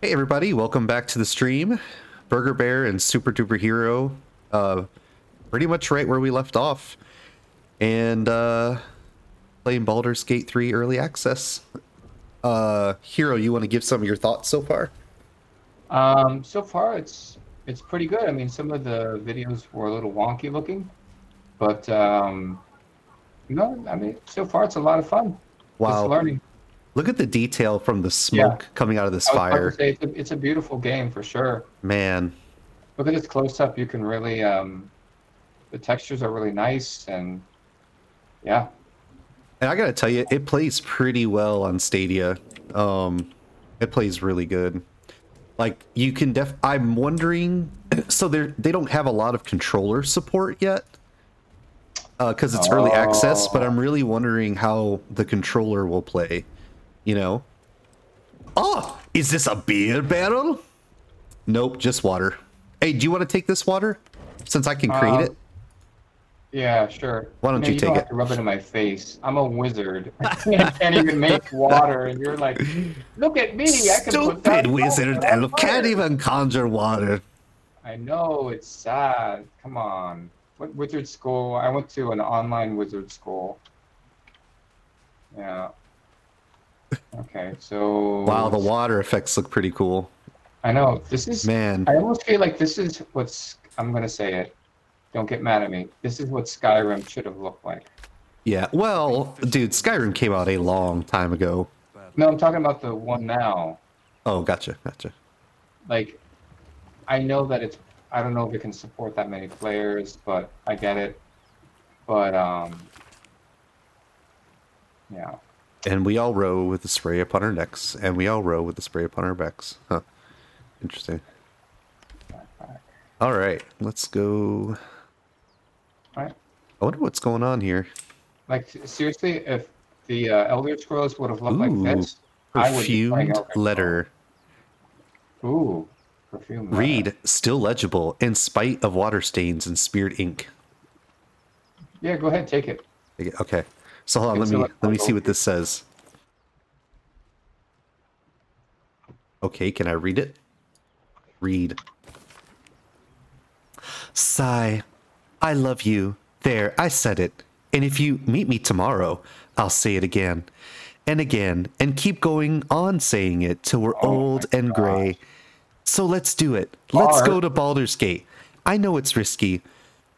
Hey everybody, welcome back to the stream. BergerBear and SuperDuperHiro, uh, pretty much right where we left off. And, uh, playing Baldur's Gate 3 Early Access. Uh, Hiro, you want to give some of your thoughts so far? Um, so far it's it's pretty good. I mean, some of the videos were a little wonky looking, but um, no, I mean, so far it's a lot of fun. Wow. Just learning. Look at the detail from the smoke coming out of this I fire. say it's a, it's a beautiful game for sure. Man, Look at this close up. You can really um, the textures are really nice and yeah. and I gotta tell you, it plays pretty well on Stadia. Um, it plays really good. Like you can def. I'm wondering. So they they don't have a lot of controller support yet. Because it's early access, but I'm really wondering how the controller will play. You know. Oh, is this a beer barrel? Nope, just water. Hey, do you want to take this water? Since I can create it. Um, yeah, sure. Why don't No, you you take don't it? have to rub it in my face. I'm a wizard. I can't, even make water, and you're like, look at me. I can Stupid wizard! I can't even conjure water. I know it's sad. Come on. What wizard school? I went to an online wizard school. Yeah. Okay, so. Wow, the water effects look pretty cool. I know this is. Man, I almost feel like this is what's. I'm gonna say it. Don't get mad at me. This is what Skyrim should have looked like. yeah. Well, dude, Skyrim came out a long time ago. No, I'm talking about the one now. Oh, gotcha, gotcha. Like, I know that it's. I don't know if it can support that many players, but I get it. But um. Yeah. And we all row with the spray upon our necks, and we all row with the spray upon our backs. Huh. Interesting. All right, let's go. Alright. I wonder what's going on here. Like seriously, if the uh, Elder Scrolls would have looked Ooh, like this, I would be playing Perfumed letter. Ooh, perfume. letter. Read, still legible, in spite of water stains and smeared ink. Yeah, go ahead, take it. Okay, so hold on. Let me let me see what this says. Okay, can I read it? Read. Sigh. I love you. There, I said it. And if you meet me tomorrow, I'll say it again and again and keep going on saying it till we're Oh old and gray. So let's do it. Let's go to Baldur's Gate. I know it's risky,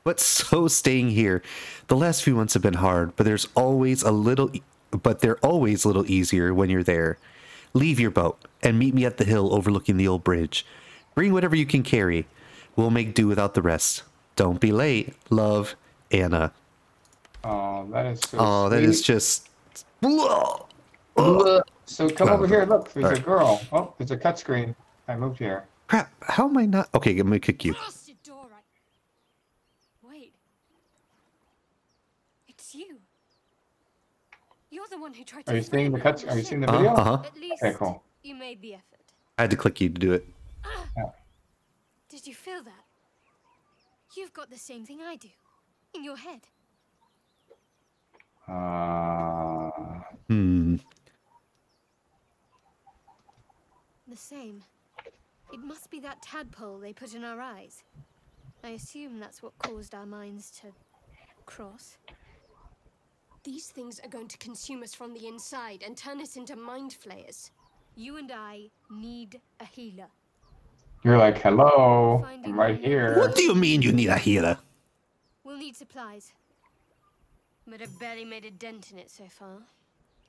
but so staying here. The last few months have been hard, but there's always a little but they're always a little easier when you're there. Leave your boat and meet me at the hill overlooking the old bridge. Bring whatever you can carry. We'll make do without the rest. Don't be late. Love, Anna. Oh, that is so. Oh, that is just So come over here. Look, there's a girl. Oh, there's a cut screen. I moved here. crap. How am I not? Okay, let me kick you. Blasted door, I... Wait. It's you. You're the one who tried to Are you seeing the threaten cut? Are you seeing the video? Uh huh. At least Okay, cool. you made the effort. I had to click you to do it. Did you feel that? You've got the same thing I do. In your head. Uh, Hmm. The same. It must be that tadpole they put in our eyes. I assume that's what caused our minds to cross. These things are going to consume us from the inside and turn us into mind flayers. You and I need a healer. you're like, hello. I'm right here. What do you mean you need a healer? We'll need supplies. But I've barely made a dent in it so far.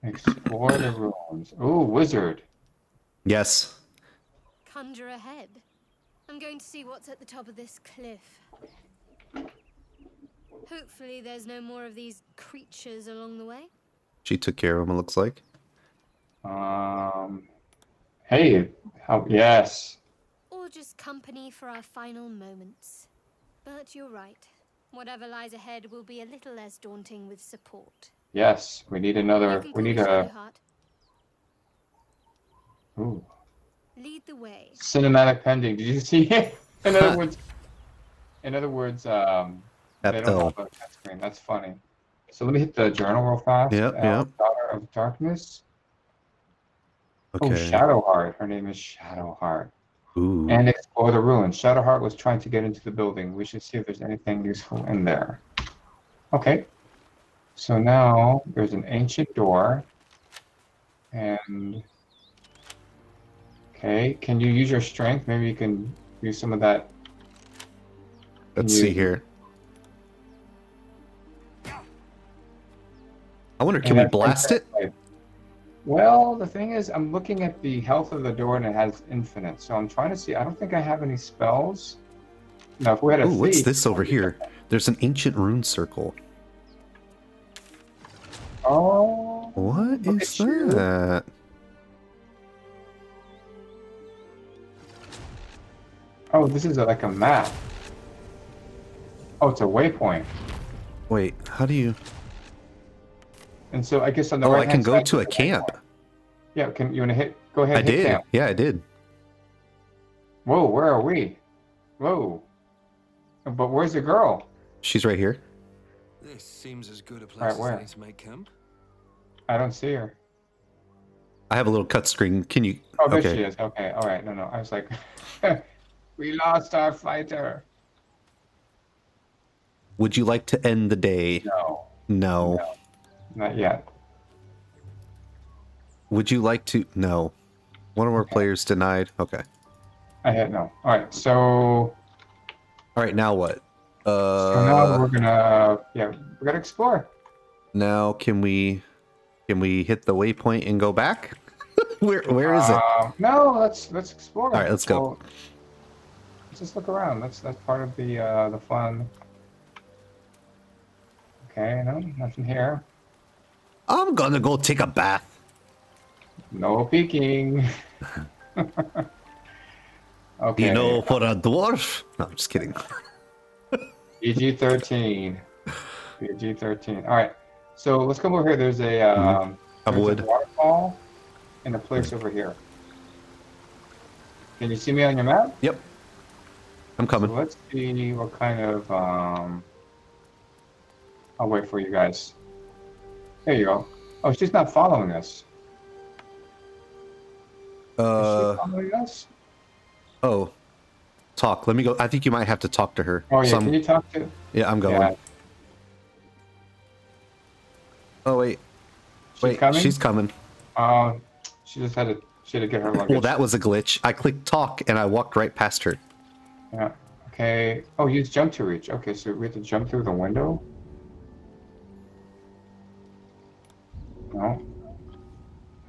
Explore the ruins. Ooh, wizard. Yes. Conjure ahead. I'm going to see what's at the top of this cliff. Hopefully, there's no more of these creatures along the way. She took care of him, it looks like. Um. Hey. How? Yes. Or just company for our final moments. But you're right. Whatever lies ahead will be a little less daunting with support. Yes. We need another. We need a. Shadowheart. Ooh. Lead the way. Cinematic pending. Did you see it? In other words. In other words, um. That They don't L. have a. That's funny. So let me hit the journal real fast. Yep, yep. Daughter of Darkness. Okay. Oh, Okay. Shadowheart. Her name is Shadowheart. Ooh. And explore the ruins. Shadowheart was trying to get into the building. We should see if there's anything useful in there. Okay. So now there's an ancient door. And okay, can you use your strength? Maybe you can use some of that. Let's you- see here. I wonder, can we blast it? Well, the thing is, I'm looking at the health of the door and it has infinite. So I'm trying to see. I don't think I have any spells. Now, if we had a Ooh, what's this over here? There's an ancient rune circle. Oh. What is that? Oh, this is like a map. Oh, it's a waypoint. Wait, how do you? And so I guess on the Oh, I can go to a camp. Yeah, can you want to hit? Go ahead. I hit did. Camp. Yeah, I did. Whoa, where are we? Whoa. But where's the girl? She's right here. This seems as good a place Right, as where? any to make camp. I don't see her. I have a little cut screen. Can you? Oh, there okay. she is. Okay, all right. No, no. I was like, we lost our fighter. Would you like to end the day? No, No. No. Not yet. Would you like to? No. One of our Okay. players denied. Okay. I had no. All right. So, All right. Now what? Uh. so now we're gonna yeah we're gonna explore. Now can we? Can we hit the waypoint and go back? where Where is it? Um, no, let's let's explore. All right, let's go. Let's just look around. That's that's part of the uh, the fun. Okay, no, nothing here. I'm gonna go take a bath. No peeking. okay. You know, for a dwarf. No, I'm just kidding. PG thirteen. PG thirteen. All right. So let's come over here. There's a um, A there's wood. a waterfall and a place over here. Can you see me on your map? Yep. I'm So coming. let's see what kind of. Um, I'll wait for you guys. There you go. Oh, she's not following us. Is Uh she following us? oh. Talk. Let me go. I think you might have to talk to her. Oh yeah. Some- Can you talk to? yeah, I'm going. Yeah. Oh wait, She's wait. coming. She's coming. Um, she just had to. She had to get her luggage. Well, that was a glitch. I clicked talk and I walked right past her. Yeah. Okay. Oh, use jump to reach. Okay, so we have to jump through the window. No.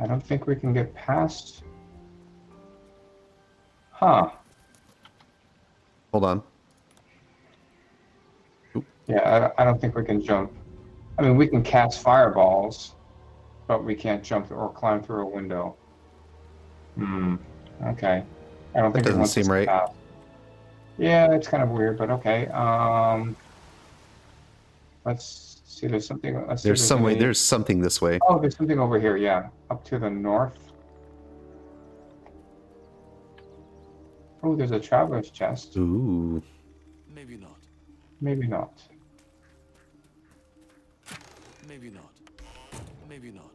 I don't think we can get past. Huh. Hold on. Yeah, I don't, I don't think we can jump. I mean, we can cast fireballs, but we can't jump or climb through a window. Hmm. Okay. I don't think it doesn't seem right. past. Yeah, it's kind of weird, but okay. Um. Let's see. There's something. Let's see There's some way. any- There's something this way. Oh, there's something over here. Yeah, up to the north. Oh, there's a traveler's chest. Ooh. Maybe not. Maybe not. Maybe not. Maybe not.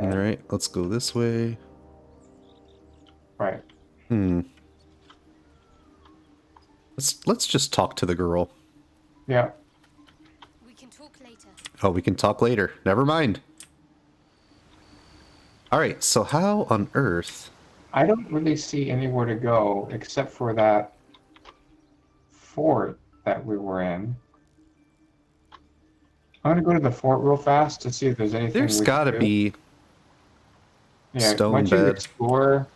All right. Let's go this way. Right. Hmm. Let's let's just talk to the girl. Yeah. We can talk later. Oh, we can talk later. Never mind. All right. So how on earth? I don't really see anywhere to go except for that fort that we were in. I'm gonna go to the fort real fast to see if there's anything. There's got to be. yeah, stone once you bed. explore.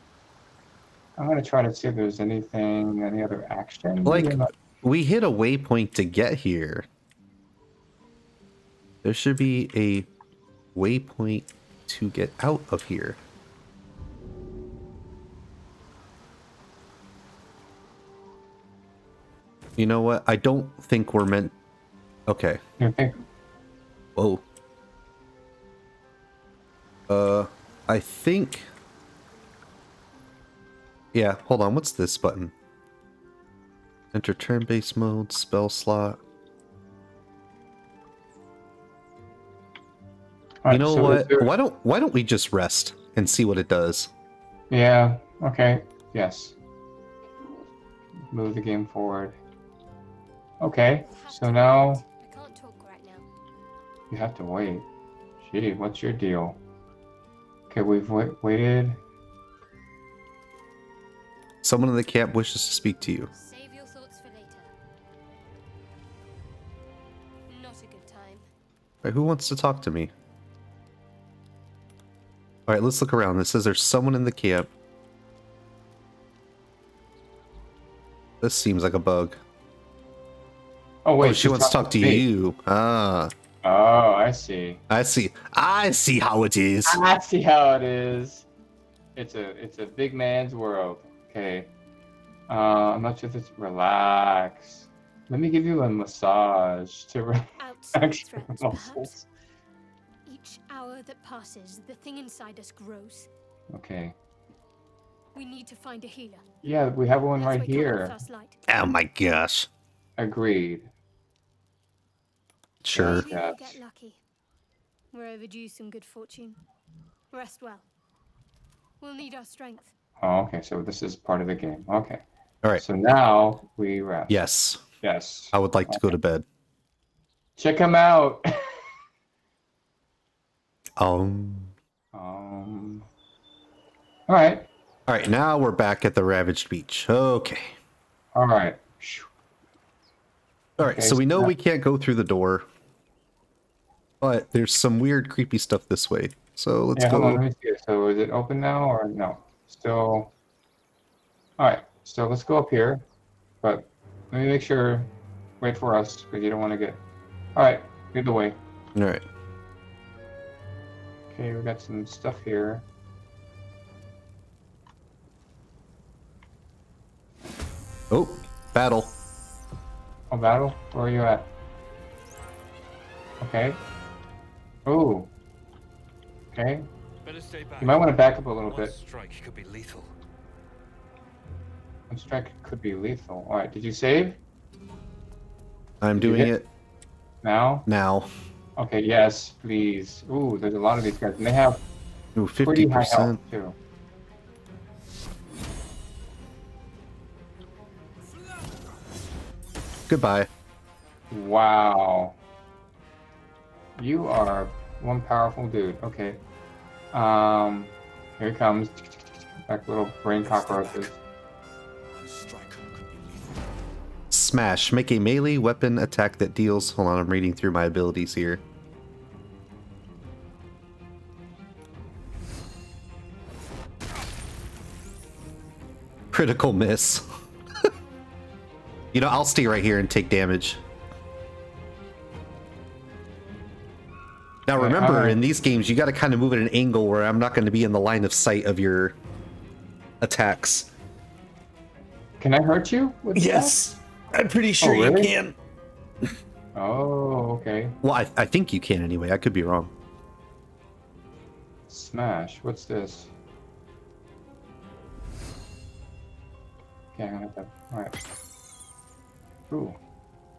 I'm gonna try to see if there's anything, any other action. Like- We hit a waypoint to get here. There should be a waypoint to get out of here. You know what? I don't think we're meant. Okay. think Whoa. Uh, I think. Yeah, hold on. What's this button? Enter turn-based mode, spell slot. Alright, you know so what? there- Why don't Why don't we just rest? and see what it does. Yeah, okay, yes. Move the game forward. Okay, so now. I can't talk right now. you have to wait. Gee, what's your deal? Okay, we've wait- waited. Someone in the camp wishes to speak to you. Save your thoughts for later. Not a good time. Alright, who wants to talk to me? Alright, let's look around. It says there's someone in the camp. This seems like a bug. Oh, wait, oh, she wants to talk to me. you. Ah, Oh, I see. I see. I see how it is. I see how it is. It's a it's a big man's world. Okay. Uh, I'm not sure if it's relax. Let me give you a massage to relax Outside your muscles. Perhaps. Each hour that passes, the thing inside us grows. Okay. We need to find a healer. Yeah, we have one Let's right wake up the here. Oh my gosh. Agreed. Sure. Maybe We will get lucky. We're overdue some good fortune. Rest well. We'll need our strength. Oh, okay. So this is part of the game. Okay. Alright. So now we rest. Yes. Yes. I would like to go to bed. Check him out. Um. um. All right. Alright, now we're back at the Ravaged Beach. Okay. All right. Alright, Okay, so we know now- we can't go through the door. But there's some weird, creepy stuff this way. So let's yeah, hold on. Let me see. So is it open now or no? Still. All right. So let's go up here, but let me make sure. Wait for us because you don't want to get. All right. Lead the way. Alright. Okay, we got some stuff here. Oh, battle. Oh, battle. Where are you at? Okay. Oh. Okay. Better stay back. You might want to back up a little One bit. strike could be lethal. One strike could be lethal. All right. Did you save I'm Did doing it now? now. Okay. Yes, please. Ooh, there's a lot of these guys, and they have Ooh, pretty high 50%. health too. Goodbye. Wow. You are one powerful dude. Okay. Um, here it comes. Like little brain cockroaches. Smash. Make a melee weapon attack that deals. Hold on, I'm reading through my abilities here. Critical miss. you know, I'll stay right here and take damage. Now remember, alright. in these games, you got to kind of move at an angle where I'm not going to be in the line of sight of your attacks. Can I hurt you with I'm pretty Oh, sure you can. that? Oh, okay. Well, I, I think you can anyway. I could be wrong. Smash. What's this? Okay, I'm gonna have to. All right. Ooh.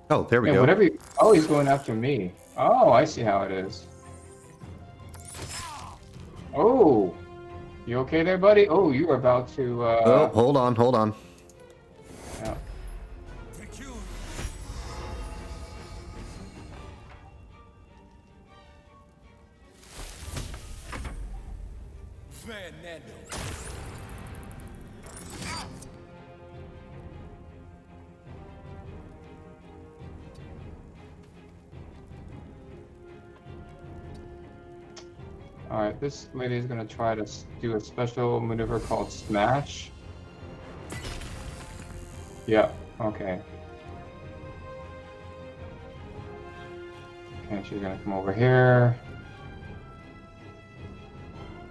Oh, there we Yeah, go. whatever. You, oh, he's going after me. Oh, I see how it is. Oh, you okay there, buddy? Oh, you are about to. Uh, oh, hold on, hold on. Lady is gonna try to do a special maneuver called smash. Yeah. Okay. Okay, she's gonna come over here.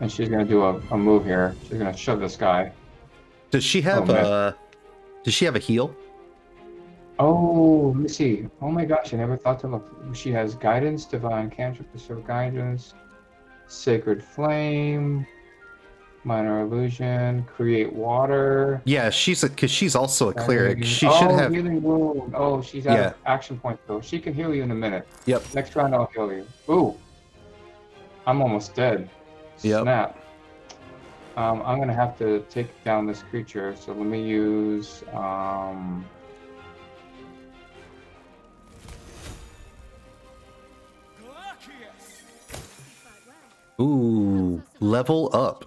And she's gonna do a, a move here. She's gonna shove this guy. Does she have Oh, man. uh Does she have a heal? Oh, let me see. Oh my gosh, I never thought to look. She has guidance, divine cantrip, bestow guidance, sacred flame, minor illusion, create water. Yeah, she's a because she's also a cleric. She oh, should have. healing word. Oh, she's out Yeah. of action point though. She can heal you in a minute. Yep. Next round, I'll heal you. Ooh, I'm almost dead. Yep. Snap. Um, I'm gonna have to take down this creature, so let me use um, Ooh, Helps us avoid level up.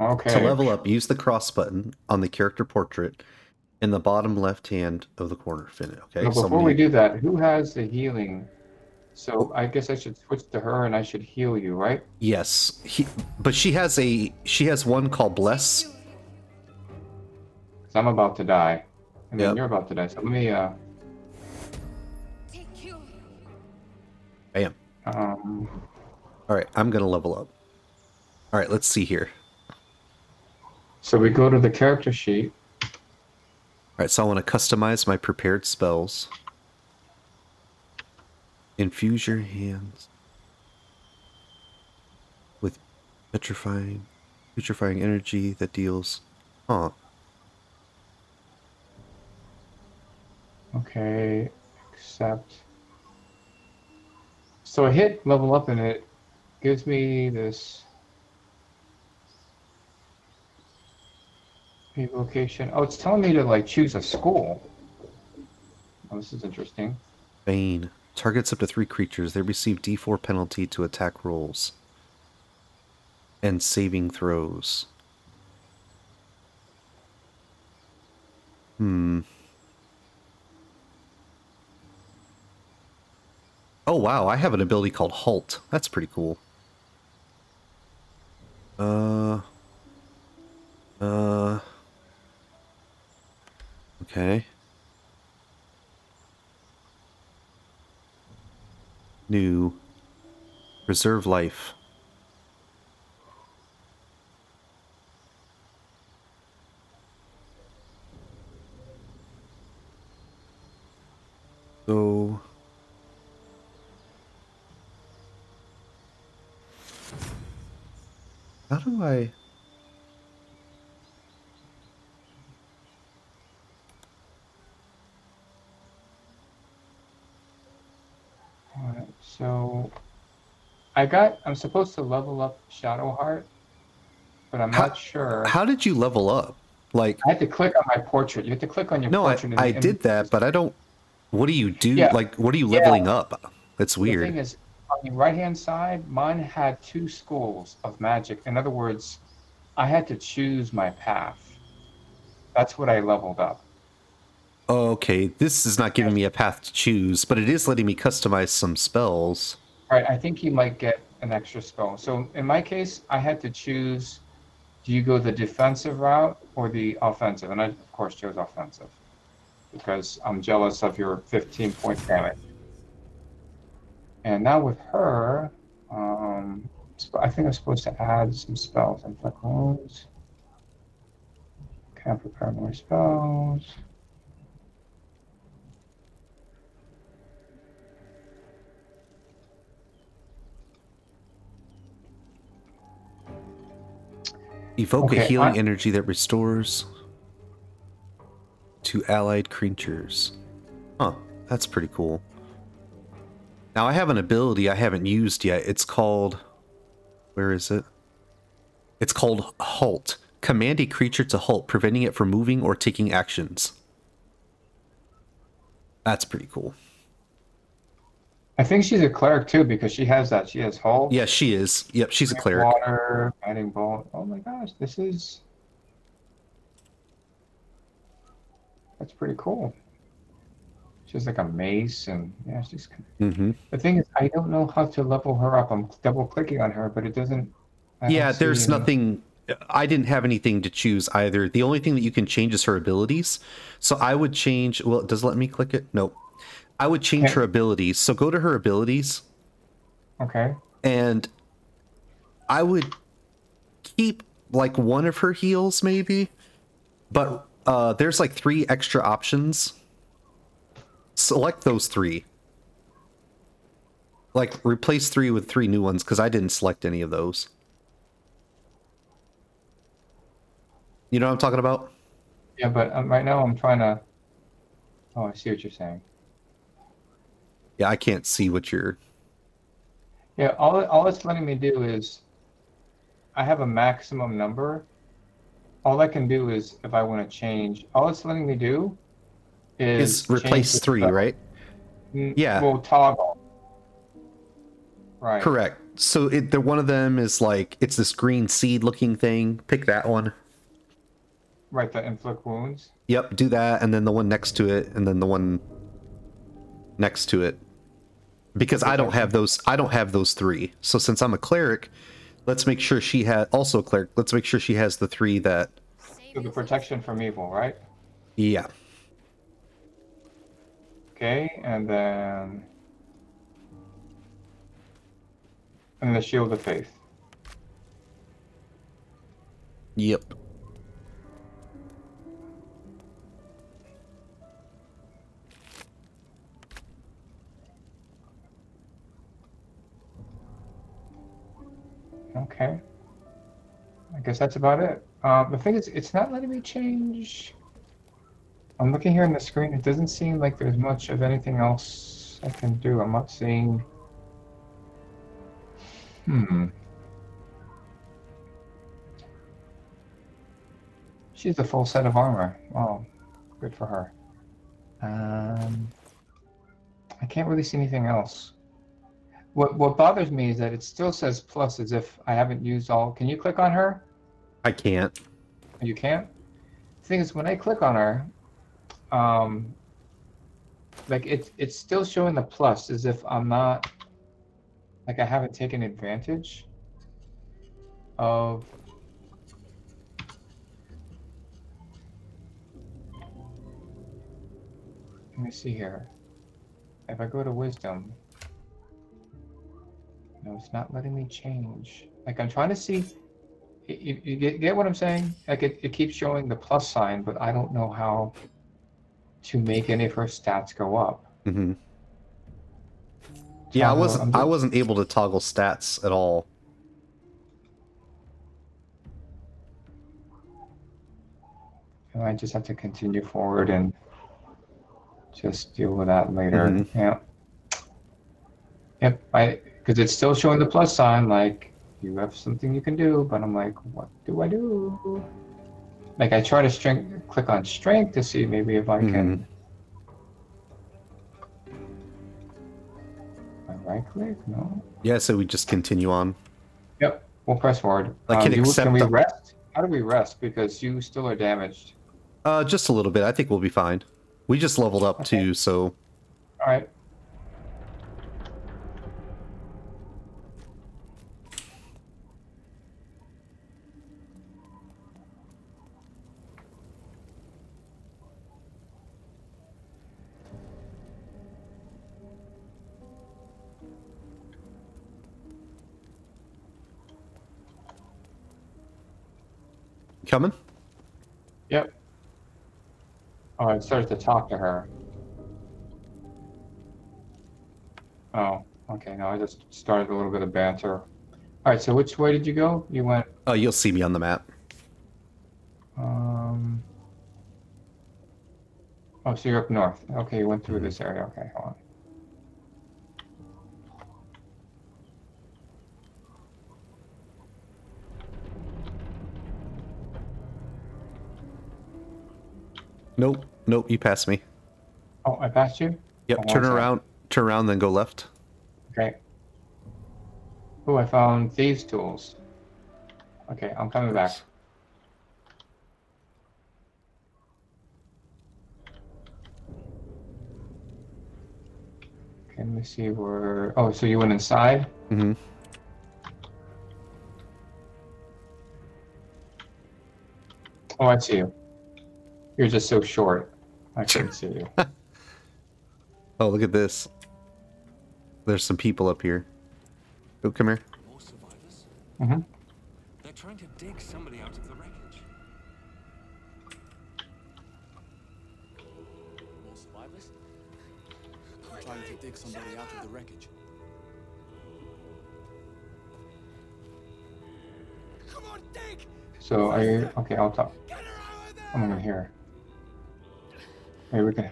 okay. To level up, use the cross button on the character portrait in the bottom left hand of the corner. Fin okay. Now, before I'm we do that, who has the healing? So I guess I should switch to her, and I should heal you, right? Yes, he, but she has a she has one called bless. Because I'm about to die, and then Yep. you're about to die. So let me. Uh, Bam. Um, All right, I'm gonna level up. All right, let's see here. so we go to the character sheet. All right, so I want to customize my prepared spells. Infuse your hands with petrifying, petrifying energy that deals. Huh. Okay, accept. So I hit level up, and it gives me this. Location. Oh, it's telling me to like choose a school. Oh, this is interesting. Bane. Targets up to three creatures. They receive d4 penalty to attack rolls and saving throws. Hmm. Oh wow, I have an ability called Halt. That's pretty cool. Uh. Uh. Okay. New. Reserve life. So. How do I. Alright, so I got. I'm supposed to level up Shadowheart, but I'm How- not sure. How did you level up? Like, I had to click on my portrait. You have to click on your no, I, portrait. and- I and did that, but I don't. What do you do? Yeah. Like, what are you Yeah. leveling up? That's The thing weird. is, the right hand side, mine had two schools of magic. In other words, I had to choose my path. That's what I leveled up. Okay, this is not giving me a path to choose, but it is letting me customize some spells. All right, I think you might get an extra spell. So in my case, I had to choose do you go the defensive route or the offensive? And I, of course, chose offensive because I'm jealous of your 15 point damage. And now with her, um, I think I'm supposed to add some spells. Inflict wounds. Can't prepare more spells. Evoke a healing I- energy that restores to allied creatures. Huh, that's pretty cool. Now I have an ability I haven't used yet. It's called. Where is it? It's called Halt. Command a creature to halt, preventing it from moving or taking actions. That's pretty cool. I think she's a cleric too because she has that. She has halt. Yeah, she is. Yep, she's a cleric. Water, adding bolt. Oh my gosh, this is. That's pretty cool. She's like a mace, and yeah, she's. hmm The thing is, I don't know how to level her up. I'm double clicking on her, but it doesn't. I Yeah, there's nothing. I didn't have anything to choose either. The only thing that you can change is her abilities. So I would change. Well, it does let me click it? Nope. I would change Okay. her abilities. So go to her abilities, Okay. and I would keep like one of her heals, maybe. But uh, there's like three extra options. Select those three. Like replace three with three new ones because I didn't select any of those. You know what I'm talking about? Yeah, but um, right now I'm trying to. Oh, I see what you're saying. Yeah, I can't see what you're. Yeah, all all it's letting me do is I have a maximum number. All I can do is if I want to change, all it's letting me do is Is replace three, spell. right? Yeah. Well, toggle. Right. Correct. So it, the one of them is like it's this green seed looking thing. Pick that one. Right. The inflict wounds. Yep, do that, and then the one next to it, and then the one next to it. Because I don't have those. I don't have those three. So since I'm a cleric, let's make sure she had also a cleric. Let's make sure she has the three that. So the protection from evil, right? Yeah. Okay, and then and the shield of faith. Yep. Okay. I guess that's about it. Uh, the thing is, it's not letting me change. I'm looking here on the screen. It doesn't seem like there's much of anything else I can do. I'm not seeing. Hmm. She's a full set of armor. Wow, good for her. Um, I can't really see anything else. What what bothers me is that it still says plus as if I haven't used all. Can you click on her? I can't. You can't. The thing is, when I click on her, um, like it's it's still showing the plus as if I'm not, like I haven't taken advantage of. Let me see here. If I go to wisdom, no, it's not letting me change. Like I'm trying to see. You, you get, get what I'm saying? Like it, it keeps showing the plus sign, but I don't know how to make any of her stats go up. Mm-hmm. Yeah, I wasn't. I wasn't able to toggle stats at all. And I just have to continue forward and just deal with that later. Mhm. Yeah. Yep. I because it's still showing the plus sign, like you have something you can do, but I'm like, what do I do? Like I try to strength click on strength to see maybe if I can. I right click? No. Yeah, so we just continue on. Yep. We'll press forward. I can do- accept can we the- rest? How do we rest? Because you still are damaged. Uh, just a little bit. I think we'll be fine. We just leveled up Okay. too, so All right. Coming. Yep. Oh, I started to talk to her. Oh, okay. No, I just started a little bit of banter. All right. So which way did you go? You went. Oh, you'll see me on the map. Um. Oh, so you're up north. Okay, you went through this area. Okay, hold on. Nope, nope. You passed me. Oh, I passed you. Yep. Oh, turn around. Turn around, then go left. Okay. Oh, I found thieves' tools. Okay, I'm coming back. Okay, let me see where. Oh, so you went inside? Mm hmm Oh, I see you. You're just so short. I couldn't see you. Oh, look at this. There's some people up here. Oh, come here. More survivors? hmm They're trying to dig somebody out of the wreckage. More survivors? I'm trying to dig somebody out of the wreckage. Come on, dig! So are you okay? I'll talk. Get her out! I'm over here. Hey, we can.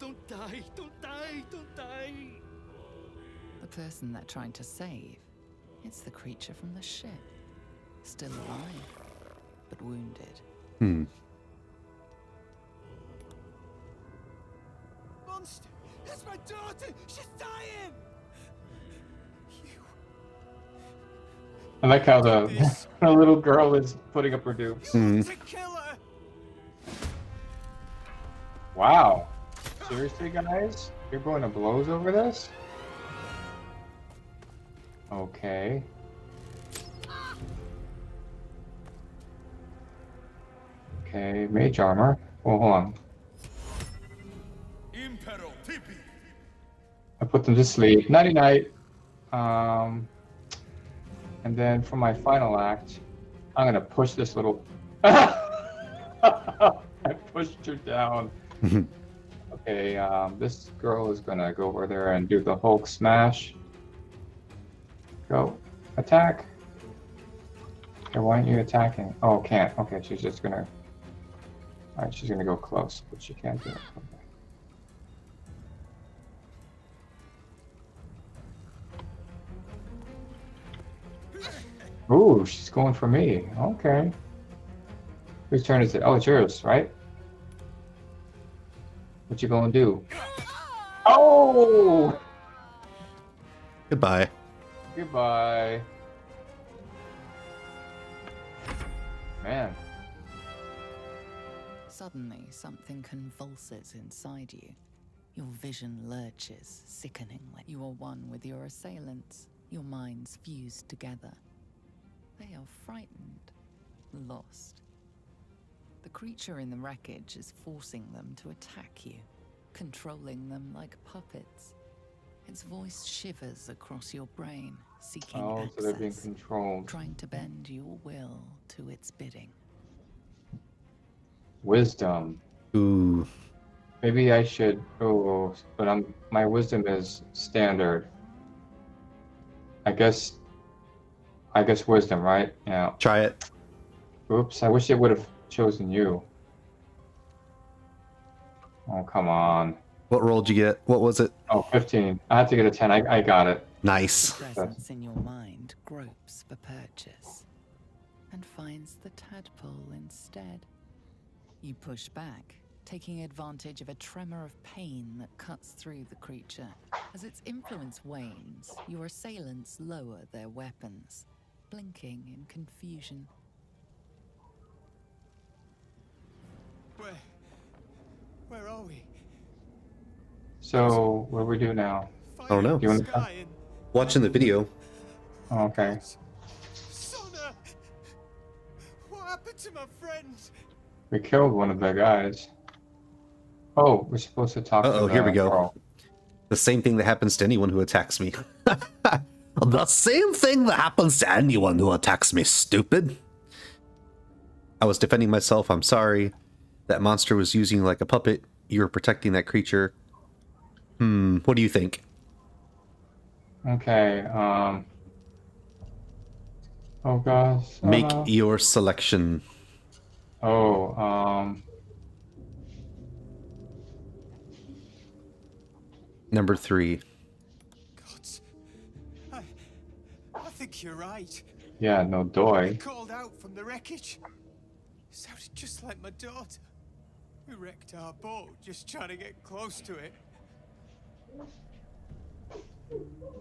Don't die! Don't die! Don't die! The person they're trying to save It's the creature from the ship. Still alive, but wounded. Hmm. Monster! That's my daughter! She's dying! You. I like how the, the little girl is putting up her dukes. Hmm. To kill her! Wow. Seriously, guys? You're going to blows over this? Okay. Okay, mage armor. Oh, hold on. I put them to sleep. Nighty night. Um, and then for my final act, I'm gonna push this little. I pushed her down. Okay, um, this girl is gonna go over there and do the Hulk smash. Go, attack. Okay, why aren't you attacking? Oh, can't. Okay, she's just gonna. All right, she's gonna go close, but she can't do it. Okay. Ooh, she's going for me. Okay. Whose turn is it? Oh, it's yours, right? What you gonna do? Oh! Goodbye. Goodbye. Man. Suddenly, something convulses inside you. Your vision lurches, sickeningly. You are one with your assailants, your minds fused together. They are frightened, lost. The creature in the wreckage is forcing them to attack you, controlling them like puppets. Its voice shivers across your brain, seeking Oh, so they're being access, controlled. trying to bend your will to its bidding. Wisdom. Ooh. Maybe I should. Oh, but I'm. My wisdom is standard. I guess. I guess wisdom, right? Yeah. Try it. Oops. I wish it would have chosen you. Oh, come on. What roll did you get? What was it? Oh, 15. I had to get a 10. I, I got it. Nice. Presence in your mind gropes for purchase and finds the tadpole instead. You push back, taking advantage of a tremor of pain that cuts through the creature. As its influence wanes, your assailants lower their weapons, blinking in confusion. Where. Where are we? So, what do we do now? I don't know. You wanna- Sky and Watching the video. Oh, okay. Sona! What happened to my friend? We killed one of the guys. Oh, we're supposed to talk to Uh-oh, here we go. girl. The same thing that happens to anyone who attacks me. the same thing that happens to anyone who attacks me, stupid. I was defending myself. I'm sorry. That monster was using like a puppet. You were protecting that creature. Hmm, what do you think? Okay, um. Oh gosh. oh Make your selection. Oh, um. Number three. God. I. I think you're right. Yeah, no doy. Called out from the wreckage. Sounded just like my daughter. We wrecked our boat just trying to get close to it.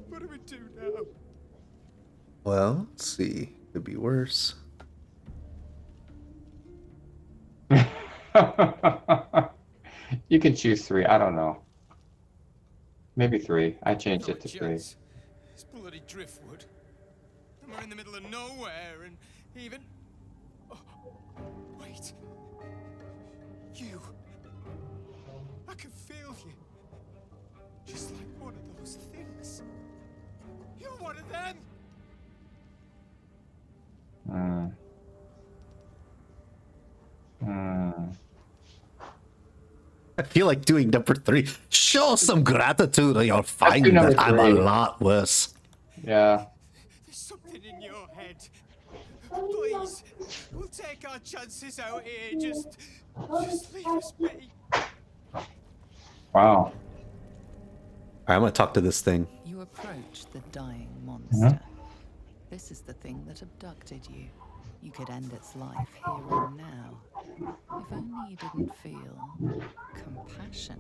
What do we do now? Well, let's see. Could be worse. you can choose three. I don't know. Maybe three. I changed Not it a to three. chance. It's bloody driftwood. And we're in the middle of nowhere, and even. Oh, wait. You. I can feel you. Just like one of those things. You're one of them. Hmm. Hmm. I feel like doing number three. Show some gratitude or you'll find number that I'm a lot worse. Yeah. There's something in your head. Please, we'll take our chances out here. Just, just leave us be. Wow. All right, I'm gonna talk to this thing. You approach the dying monster. This is the thing that abducted you. You could end its life here and now. If only you didn't feel compassion.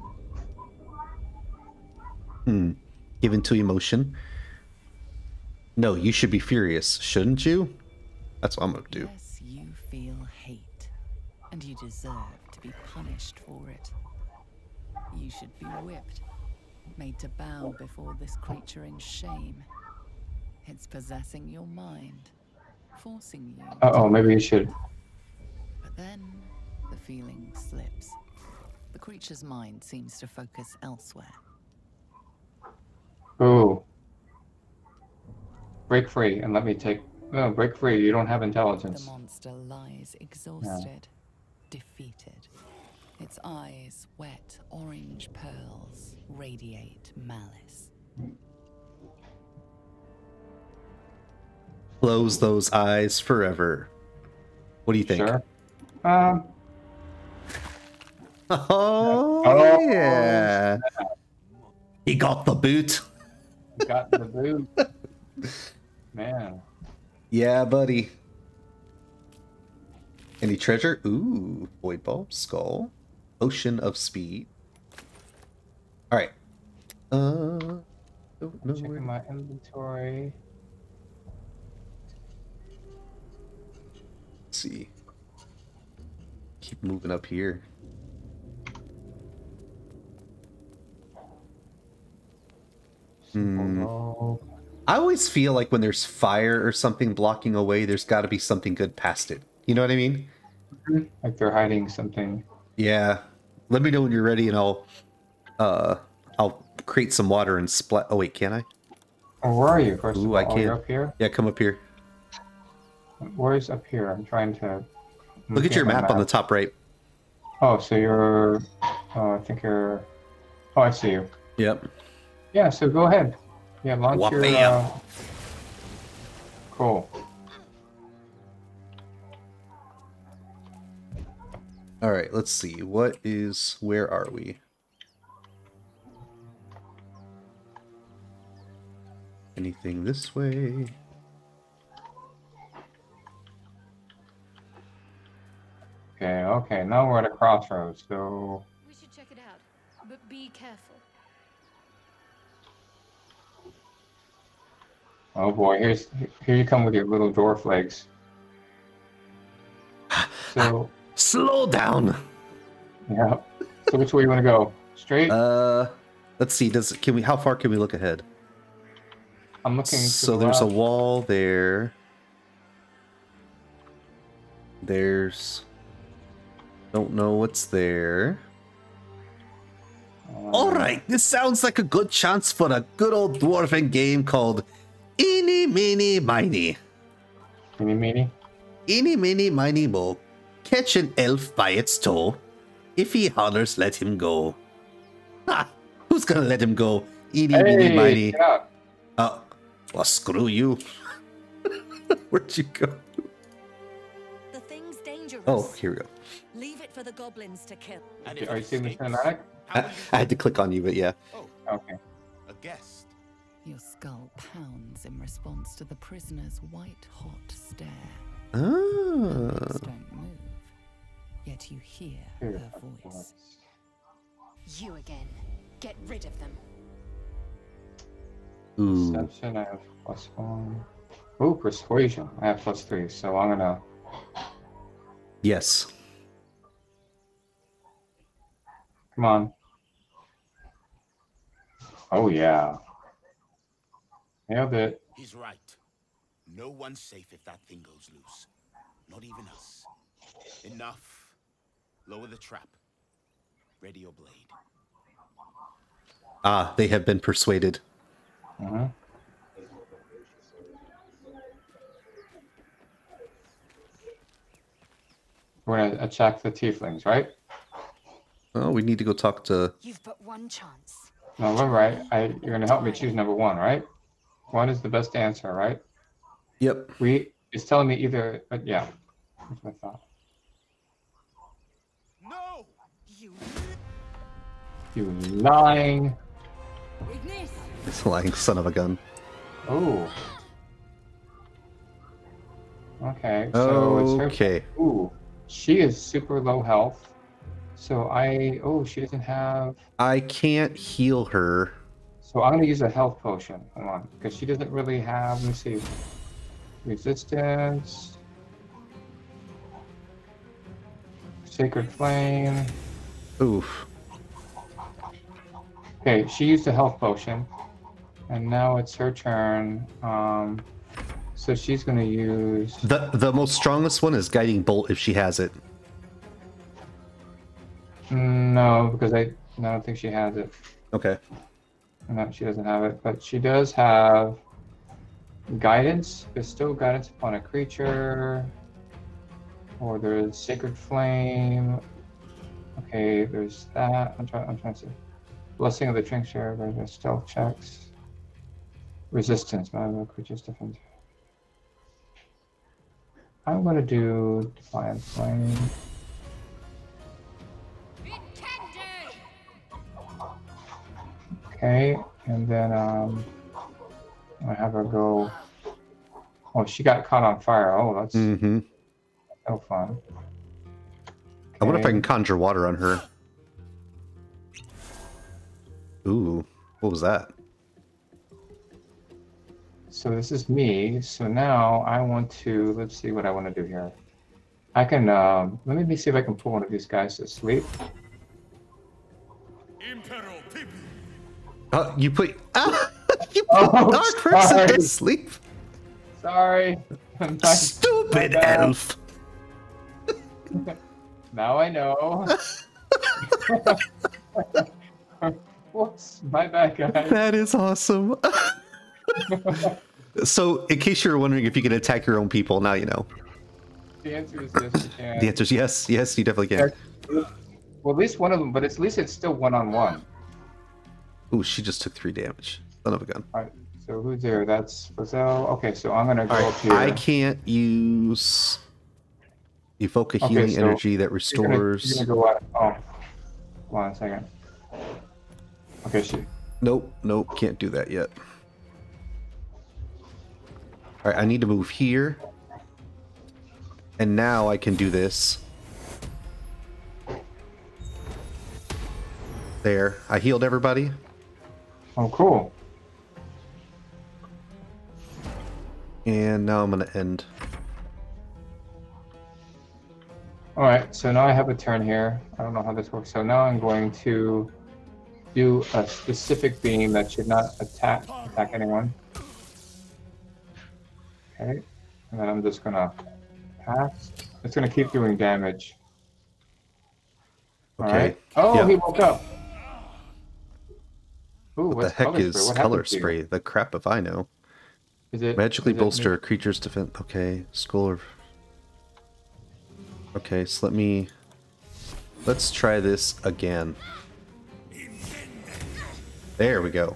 Hmm. Given to emotion. No, you should be furious, shouldn't you? That's what I'm gonna do. Yes, you feel hate, and you deserve to be punished for it. You should be whipped, made to bow before this creature in shame. It's possessing your mind, forcing you. Uh oh, maybe you should. But then the feeling slips. The creature's mind seems to focus elsewhere. Oh. Break free and let me take. No, break free. You don't have intelligence. The monster lies exhausted, defeated. Its eyes, wet orange pearls, radiate malice. Close those eyes forever. What do you think? Sure. Um. Oh, Oh, yeah. He got the boot. Got the boot. Man. Yeah, buddy. Any treasure? Ooh, void bulb, skull, potion of speed. All right. Uh, don't know where- Checking my inventory. Let's see. Keep moving up here. Hmm. I always feel like when there's fire or something blocking a way, there's got to be something good past it. You know what I mean? like they're hiding something. Yeah. Let me know when you're ready, and I'll, uh, I'll create some water and splat. Oh wait, can I? Oh, where are you? First of Ooh, I can't. up here. Yeah, come up here. Where's up here? I'm trying to. I'm Look at your my map on the top right. Oh, so you're. Oh, I think you're. Oh, I see you. Yep. Yeah. So go ahead. Yeah, launch your. Wapaya. Uh... Cool. All right. Let's see. What is? Where are we? Anything this way? Okay. Okay. Now we're at a crossroads. So. We should check it out, but be careful. Oh boy. Here's here you come with your little dwarf legs. So Slow down. yeah. So which way you want to go? Straight. Uh, let's see. Does can we? How far can we look ahead? I'm looking. So the there's a wall there. There's. Don't know what's there. Um, All right, this sounds like a good chance for a good old dwarven game called Eeny Meeny Miny. Meeny, meeny. Eeny Meeny Miny Mo. Catch an elf by its toe. If he hollers, let him go. Ha! Who's gonna let him go? Eeny Meeny Miny. get up. Oh, well, screw you. Where'd you go? The thing's dangerous. Oh, here we go. Leave it for the goblins to kill. And Are you seeing the cinematic? I, I had to click on you, but yeah. Oh, Okay. a guest. Your skull pounds in response to the prisoner's white hot stare. Ah. Don't move, yet you hear Here, her voice. You again. Get rid of them. Ooh. Perception, I have plus one. Ooh, persuasion. I have plus three, so I'm gonna. Yes. Come on. Oh, yeah. Nailed it. He's right. No one's safe if that thing goes loose. Not even us. Enough. Lower the trap. Ready your blade. Ah, they have been persuaded. hmm We're gonna attack the tieflings, right? Oh, we need to go talk to. You've but one chance. No, we're right. I, you're gonna help me choose number one, right? One is the best answer, right? Yep. We it's telling me either, but yeah. That's what I thought. No! You lying. It's lying son of a gun. Oh. Okay. So it's her. Okay. Ooh, she is super low health. So I. Oh, she doesn't have. I can't heal her. So I'm gonna use a health potion. Hold on, because she doesn't really have. Let me see. Resistance. Sacred flame. Oof. Okay, she used a health potion, and now it's her turn. Um, so she's gonna use. The the most strongest one is guiding bolt if she has it. No, because I, I don't think she has it. Okay. No, she doesn't have it, but she does have guidance. Bestow guidance upon a creature. Or there's sacred flame. Okay, there's that. I'm trying. I'm trying to see. Blessing of the share. There's stealth checks. Resistance. My creatures defend. I'm gonna do defiant flame. Okay, and then um, I have her go. Oh, she got caught on fire. Oh, that's Mm-hmm. no fun. I wonder if I can conjure water on her. Ooh, what was that? So this is me. So now I want to. Let's see what I want to do here. I can. Um, let me see if I can pull one of these guys to sleep. Impero Pipi. Oh, you put ah, you put Oh, our person to sleep. Sorry. Stupid my bad. elf. now I know. Whoops, my bad, guys. That is awesome. so, in case you're wondering if you can attack your own people, now you know. The answer is yes, you can. The answer is yes. Yes, you definitely can. Well, at least one of them, but at least it's still one on one. Ooh, she just took three damage. Son of a gun. All right. So who's there? That's Fazelle. Okay, so I'm gonna go All up here. I can't use evoke a Okay, healing so energy that You're gonna- you're restores. gonna go. Oh, hold on a second. Okay, she. Nope, nope, can't do that yet. All right, I need to move here, and now I can do this. There, I healed everybody. Oh, cool. And now I'm gonna end. All right, so now I have a turn here. I don't know how this works. So now I'm going to do a specific beam that should not attack attack anyone. Okay, and then I'm just gonna pass. It's gonna keep doing damage. All Okay. right. Oh, Yeah. he woke up. Ooh, What the heck color is spray? Color happened to you? spray? The crap if I know. Is it Magically is bolster a creature's defense. Okay, school of. Okay, so let me. Let's try this again. There we go.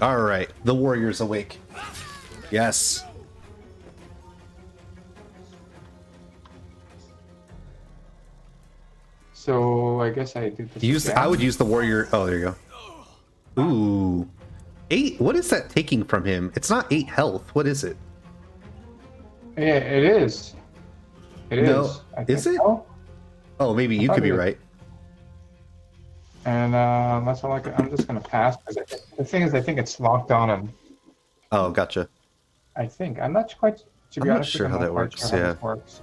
All right, the warrior's awake. Yes. So I guess I did this. Use. again. I would use the warrior. Oh, there you go. Ooh, eight. What is that taking from him? It's not eight health. What is it? Yeah, it is. It is. No, I is it? so. Oh, maybe you could be right. And uh, that's all I can. I'm just gonna pass because the thing is, I think it's locked on him. Oh, gotcha. I think I'm not quite. To be I'm not honest, with sure how that works, sure yeah. works.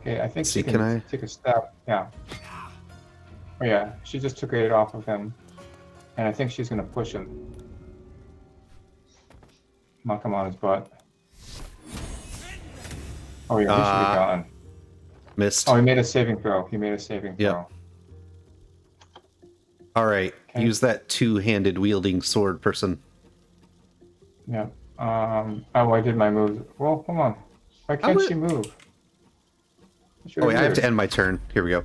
Okay, I think See, she can, can I- take a step. Yeah. Oh yeah, she just took it off of him, and I think she's gonna push him. Knock him on his butt. Oh yeah, he should Ah. be gone. Missed. Oh, he made a saving throw. He made a saving Yep. throw. All right, Okay. use that two-handed wielding sword person. Yeah. Um. Oh, I did my moves. Well, hold on. Why can't would- she move? Oh, wait, I have to end my turn. Here we go.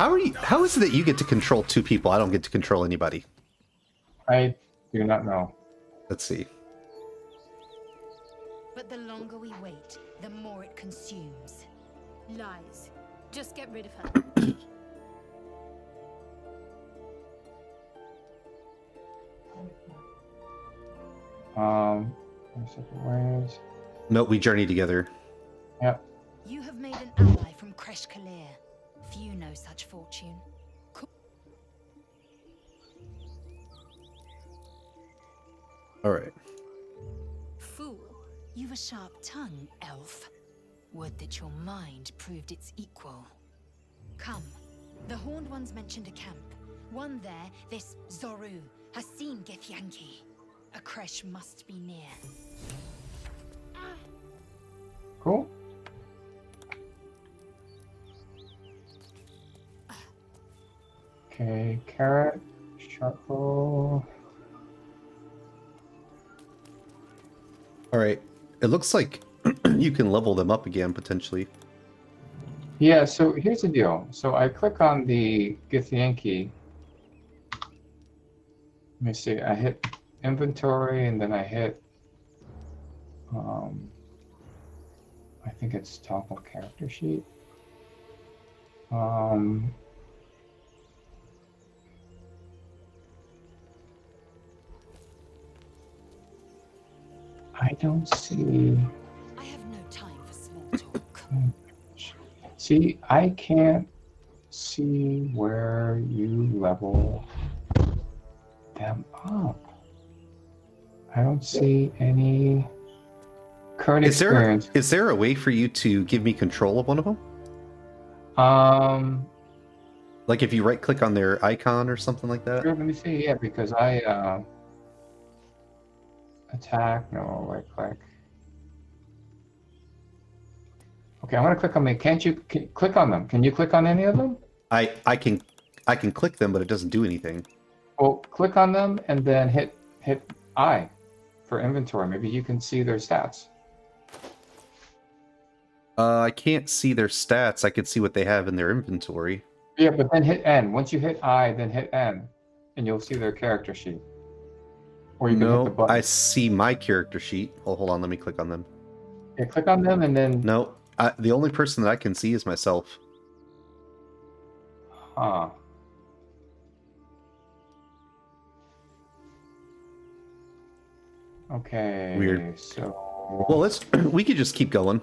How are you? How is it that you get to control two people? I don't get to control anybody. I do not know. Let's see. But the longer we wait, the more it consumes. Lies. Just get rid of her. um, No, we journey together. Yep. You have made an ally from Creche K'liir. Few know such fortune. All right. Fool, you've a sharp tongue, elf. Would that your mind proved its equal. Come, the Horned Ones mentioned a camp. One there, this Zoru, has seen Githyanki. A creche must be near. Cool. Okay, carrot, sharpful. All right. It looks like you can level them up again potentially. Yeah, so here's the deal. So I click on the Githyanki. Let me see. I hit inventory and then I hit. Um, I think it's toggle character sheet. Um, I don't see. I have no time for small talk. See, I can't see where you level them up. I don't see any current Is there experience. is there a way for you to give me control of one of them? Um, Like if you right click on their icon or something like that? sure, let me see. Yeah, because I uh, attack. No, right click. Okay, I'm gonna click on me. Can't you can, click on them? Can you click on any of them? I I can I can click them, but it doesn't do anything. Well, click on them and then hit hit I for inventory. Maybe you can see their stats. Uh, I can't see their stats. I can see what they have in their inventory. Yeah, but then hit N. Once you hit I, then hit N, and you'll see their character sheet. Or you can hit the No, button. I see my character sheet. Oh, hold on, let me click on them. Yeah, click on them and then. No, I, the only person that I can see is myself. Huh. Okay. Weird. So. Well, let's. We could just keep going.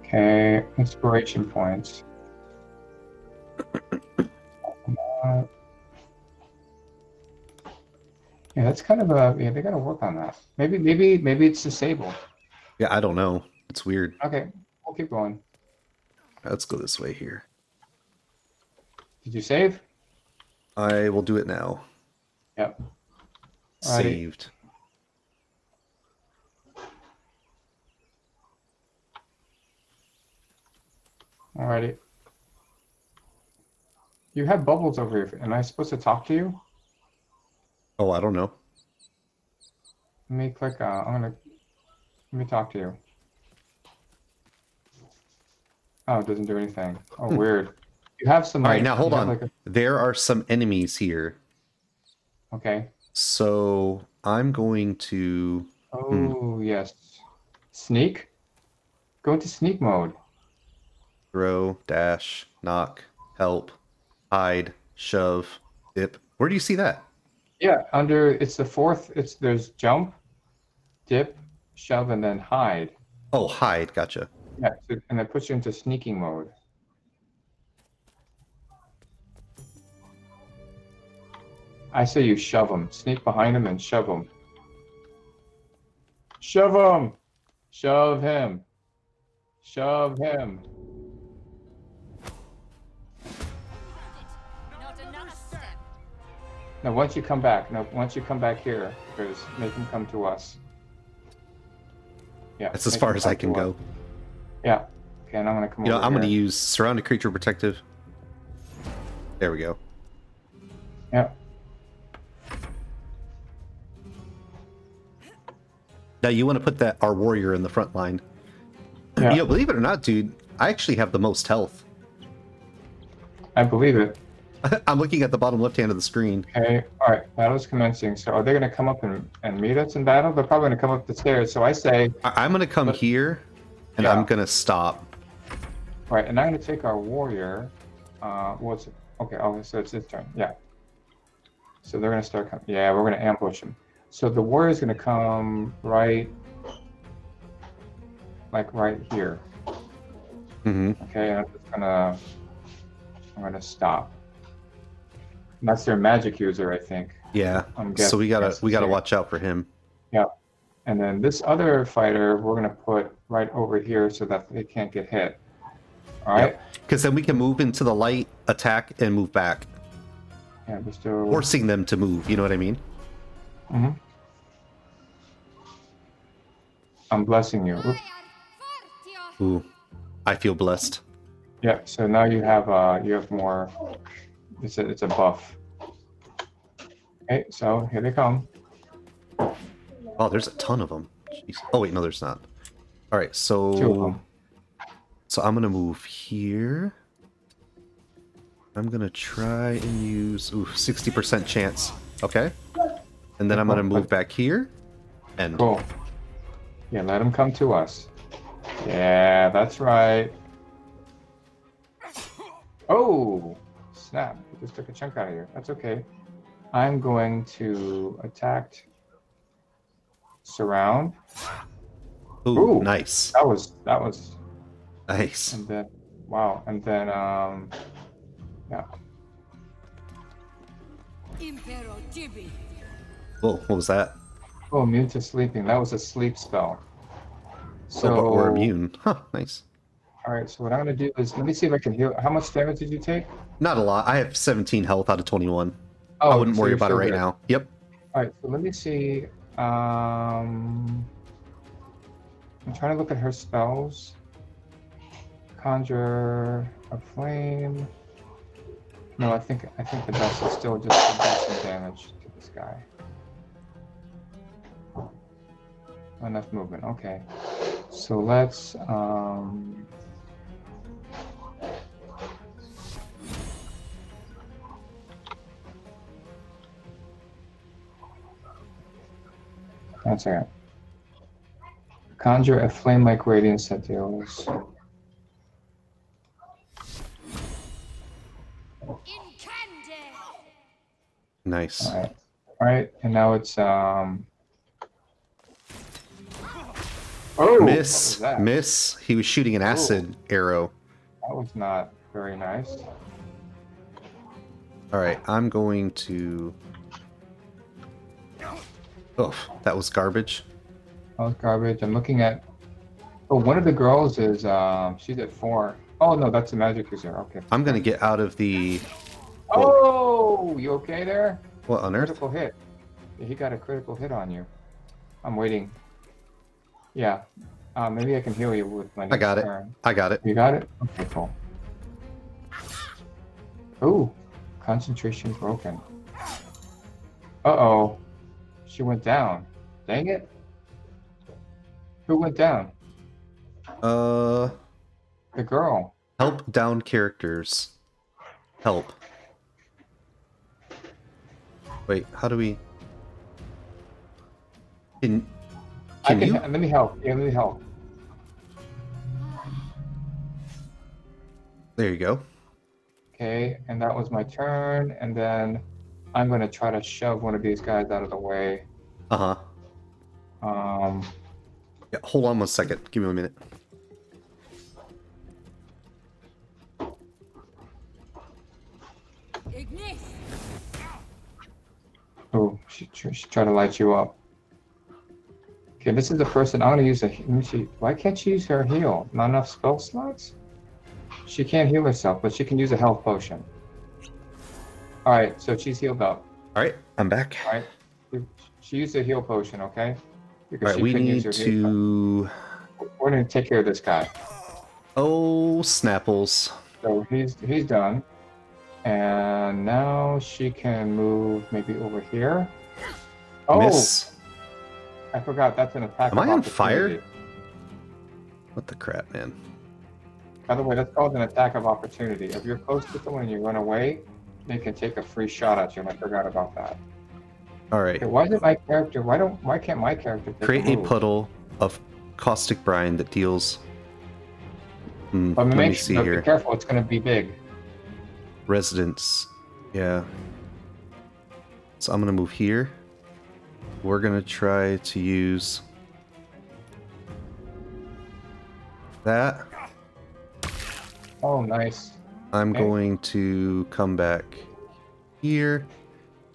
Okay, inspiration points. Yeah, that's kind of a yeah. They got to work on that. Maybe, maybe, maybe it's disabled. Yeah, I don't know. It's weird. Okay, we'll keep going. Let's go this way here. Did you save? I will do it now. Yep. Alrighty. Saved. Alrighty. You have bubbles over here. Am I supposed to talk to you? Oh, I don't know. Let me click. Uh, I'm gonna. Let me talk to you. Oh, it doesn't do anything. Oh, weird. You have some. Hmm. All right, like- now hold on. like, There are some enemies here. okay. So I'm going to. Hmm. Oh yes. Sneak. Go into sneak mode. throw, dash, knock, help, hide, shove, dip. Where do you see that? Yeah, under it's the fourth. It's there's jump, dip, shove, and then hide. Oh, hide. Gotcha. Yeah, so, and it puts you into sneaking mode. I say you shove them. Sneak behind him and shove him. Shove him! Shove him! Shove him! Now, once you come back, now once you come back here, there's make him come to us. Yeah. That's as far as I can to us. go. Yeah. Okay, and I'm gonna come You know, I'm going to here. use surrounded creature protective. There we go. Yeah. Now you want to put that our warrior in the front line. Yeah. You know, believe it or not, dude, I actually have the most health. I believe it. I'm looking at the bottom left hand of the screen. Okay, all right, battle's commencing. So are they going to come up and, and meet us in battle? They're probably going to come up the stairs. So I say, I- I'm going to come But- here, and Yeah. I'm going to stop. all right, and I'm going to take our warrior. Uh, what's it? Okay, oh, so it's his turn. Yeah. So they're going to start coming. Yeah, we're going to ambush him. So the warrior's gonna come right, like right here. hmm Okay, I'm just gonna, I'm gonna stop. That's their magic user, I think. Yeah. So we gotta we gotta watch out for him. Yeah. And then this other fighter, we're gonna put right over here so that they can't get hit. All right. Because then we can move into the light, attack, and move back, Yeah, just do. forcing them to move. You know what I mean? hmm I'm blessing you. Oop. Ooh, I feel blessed. Yeah. So now you have uh you have more. It's a it's a buff. Okay, so here they come. Oh, there's a ton of them. Jeez. Oh wait, no, there's not. All right, Two of so them. so I'm gonna move here. I'm gonna try and use ooh 60% chance. Okay, and then I'm gonna move back here, and Cool. Yeah, let them come to us. Yeah, that's right. Oh, snap. We just took a chunk out of here. That's okay. I'm going to attack surround. ooh, Ooh. nice, That was that was nice. and then wow, and then um yeah. Impero Tibi. Whoa, what was that? Oh, immune to sleeping. That was a sleep spell. So oh, but we're immune. Huh, nice. All right, so what I'm gonna do is let me see if I can heal. How much damage did you take? Not a lot. I have 17 health out of 21. Oh, I wouldn't so worry about it right now. Yep. All right, so let me see. Um, I'm trying to look at her spells. Conjure a flame. No, I think I think the best is still just to do some damage to this guy. Enough movement. Okay, so let's. Um, One second. Conjure a flame-like radiance that deals. Incande. Nice. All right. All right, and now it's um. Oh, Miss, miss. He was shooting an acid arrow. That was not very nice. All right, I'm going to. Oh, that was garbage. That was garbage. I'm looking at. Oh, one of the girls is um. She's at four. Oh no, that's a magic user. Okay. I'm gonna get out of the. Oh, you okay there? What on earth? Critical hit. He got a critical hit on you. I'm waiting. Yeah. Uh, maybe I can heal you with my I got it. I got it. You got it? Okay, cool. Ooh, concentration broken. Uh-oh. She went down. Dang it. Who went down? Uh, The girl. help down characters. Help. Wait, how do we? Can I can can, you? let me help. Yeah, let me help. There you go. Okay, and that was my turn, and then I'm gonna try to shove one of these guys out of the way. Uh huh. Um, Yeah, hold on one second. Give me a minute. Ignis. oh, she, tried to light you up. Okay, this is the person I'm gonna use a. Let me see. Why can't she use her heal? Not enough spell slots. She can't heal herself, but she can use a health potion. All right, so she's healed up. All right, I'm back. All right, she used a heal potion. Okay. All Because right, she we need to. We're gonna take care of this guy. Oh, Snapples. So he's he's done. And now she can move maybe over here. Oh, Miss. I forgot. That's an attack. Am I on fire? What the crap, man? By the way, that's called an attack of opportunity. If you're close to someone and you run away, they can take a free shot at you. And I forgot about that. All right. Okay, why is it my character? Why don't? Why can't my character Create a move? puddle of caustic brine that deals. Hmm, but let make me sure, see Be here. careful. It's going to be big. Residents. Yeah. So I'm gonna move here. we're gonna try to use that. Oh, nice. I'm Okay. going to come back here,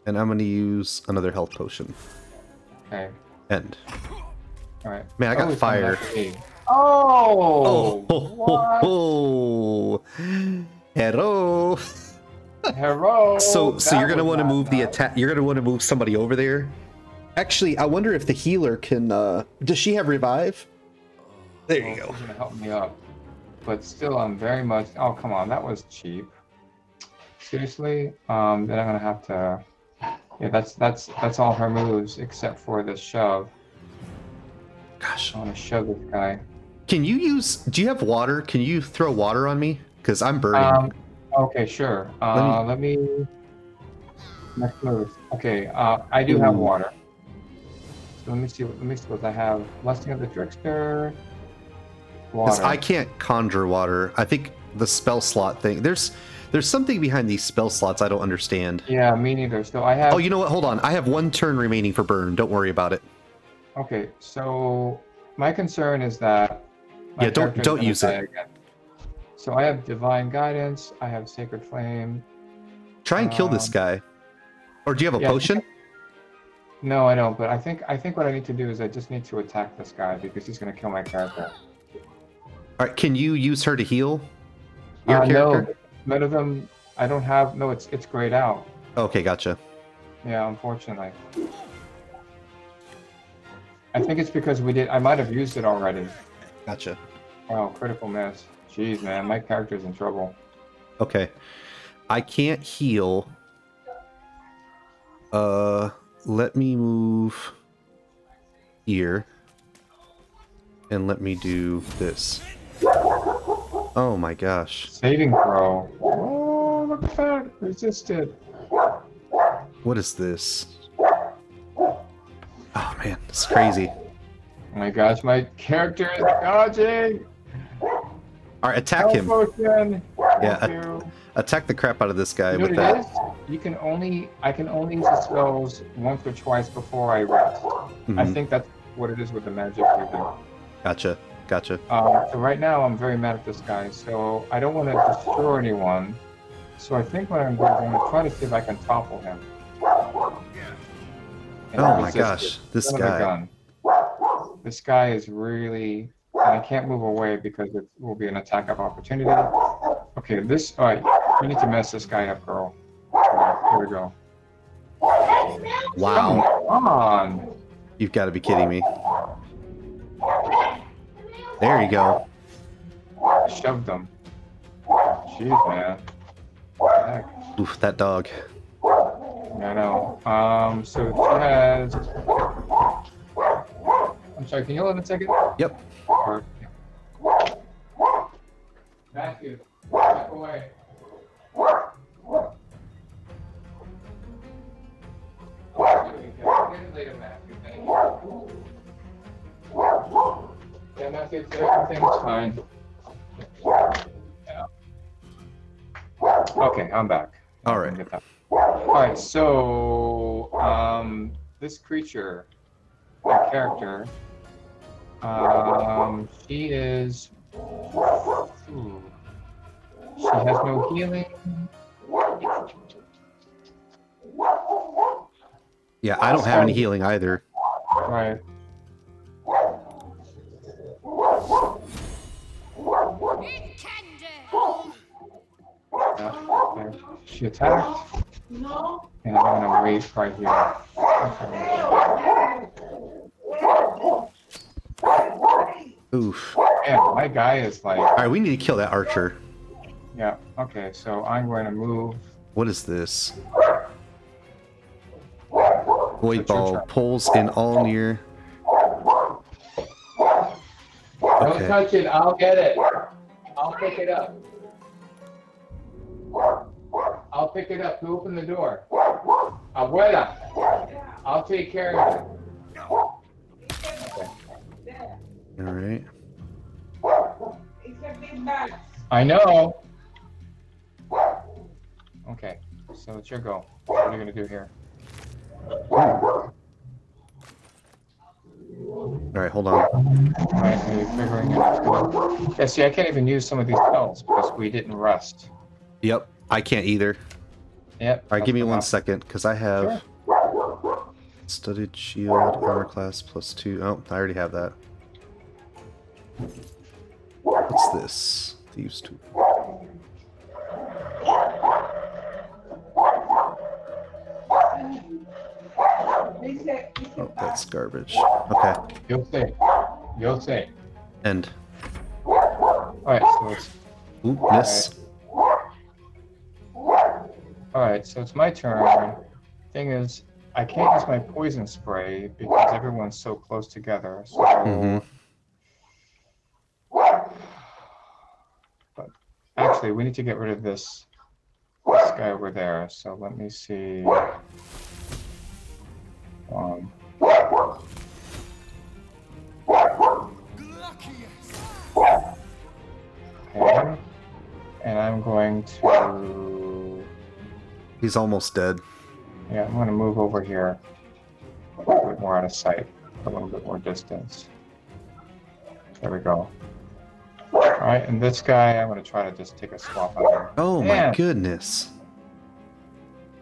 and I'm gonna use another health potion. Okay. End. All right. Man, I got Oh, fire. Oh, Oh, ho, ho. hello. So, so That you're gonna want to move the attack. You're gonna want to move somebody over there. Actually, I wonder if the healer can. uh Does she have revive? There you Well, go. help me up, but still, I'm very much. Oh, come on, that was cheap. Seriously, um, then I'm gonna have to. Yeah, that's that's that's all her moves except for the shove. Gosh, I want to shove this guy. can you use? Do you have water? Can you throw water on me? Because I'm burning. Um, okay, sure. Uh, let me. Next move. Okay, uh, I do have water. So let me see. What, let me see what I have. Blessing of the trickster. 'Cause Water. I can't conjure water. I think the spell slot thing. There's there's something behind these spell slots I don't understand. Yeah, me neither. So I have. Oh, you know what? Hold on. I have one turn remaining for burn. Don't worry about it. Okay, so my concern is that. Yeah, don't- don't use it. again. So I have divine guidance. I have sacred flame. Try and kill this Um, guy. Or do you have a yeah, potion? No, I don't. But I think I think what I need to do is I just need to attack this guy because he's gonna kill my character. Right. Can you use her to heal your Uh, character? no, none of them. I don't have. No, it's it's grayed out. Okay, gotcha. Yeah, unfortunately. I think it's because we did. I might have used it already. Gotcha. Wow, critical miss. Jeez, man, my character's in trouble. Okay. I can't heal. Uh, let me move here. And let me do this. Oh my gosh. Saving throw. Oh, look at that. Resisted. What is this? Oh man, it's crazy. Oh my gosh, my character is dodging. Alright, attack Help him. potion. Yeah, Attack the crap out of this guy You know with what it that. is? You can only I can only use the spells once or twice before I rest. I Mhm, think that's what it is with the magic. Gotcha. Gotcha. Um, so right now I'm very mad at this guy, so I don't want to destroy anyone. So I think what I'm going to do, I'm going to try to see if I can topple him. And Oh my gosh, it. this Son guy. gun. This guy is really, and I can't move away because it will be an attack of opportunity. Okay, this, all right, we need to mess this guy up, girl. All right, here we go. Wow. Come on. You've got to be kidding me. There you go. Shoved them. Jeez, man. What the heck? Oof, that dog. Yeah, I know. Um, so she has. I'm sorry, can you hold on a second? Yep. Or, Matthew, step away. Yeah, Matthew, everything's fine. Yeah. Okay, I'm back. All right. All right, so um, this creature, my character, um, she is. ooh, she has no healing. Yeah, I don't have any healing either. Right. She attacked. And I'm gonna wait right here. Okay. Oof. Man, my guy is like, All right, we need to kill that archer. yeah. Okay, so I'm going to move. What is this? Void ball pulls in all near. Don't touch it. I'll get it. I'll pick it up. Pick it up. Who opened the door? Abuela. I'll take care of it. All right. I know. Okay, so it's your go. What are you gonna do here? Alright, hold on. Are you figuring it out? Yeah, see, I can't even use some of these spells because we didn't rest. Yep, I can't either. Yep. Alright, give me one second, because I have studded shield, armor class plus two. Oh, I already have that. What's this? Thieves tool. Oh, that's garbage. Okay, You'll see. You'll see. end. Alright, so it's Ooh, miss. Alright, so it's my turn. Thing is, I can't use my poison spray because everyone's so close together. So hmm but actually we need to get rid of this this guy over there. So let me see. Um, okay. And I'm going to He's almost dead. Yeah, I'm gonna move over here. A little bit more out of sight, a little bit more distance. There we go. Alright, and this guy, I'm gonna try to just take a swap on him. Oh Man, my goodness.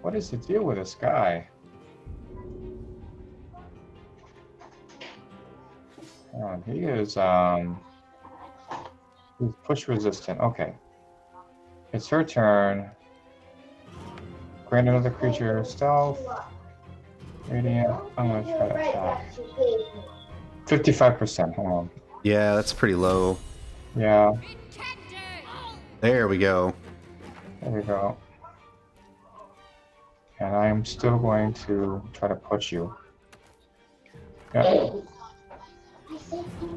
What is the deal with this guy? He is, um... He's push resistant, okay. It's her turn. Grant another creature stealth. Radiant. I'm gonna try that shot. Fifty-five percent. Hold on. Yeah, that's pretty low. Yeah. There we go. There we go. And I'm still going to try to push you. Yeah.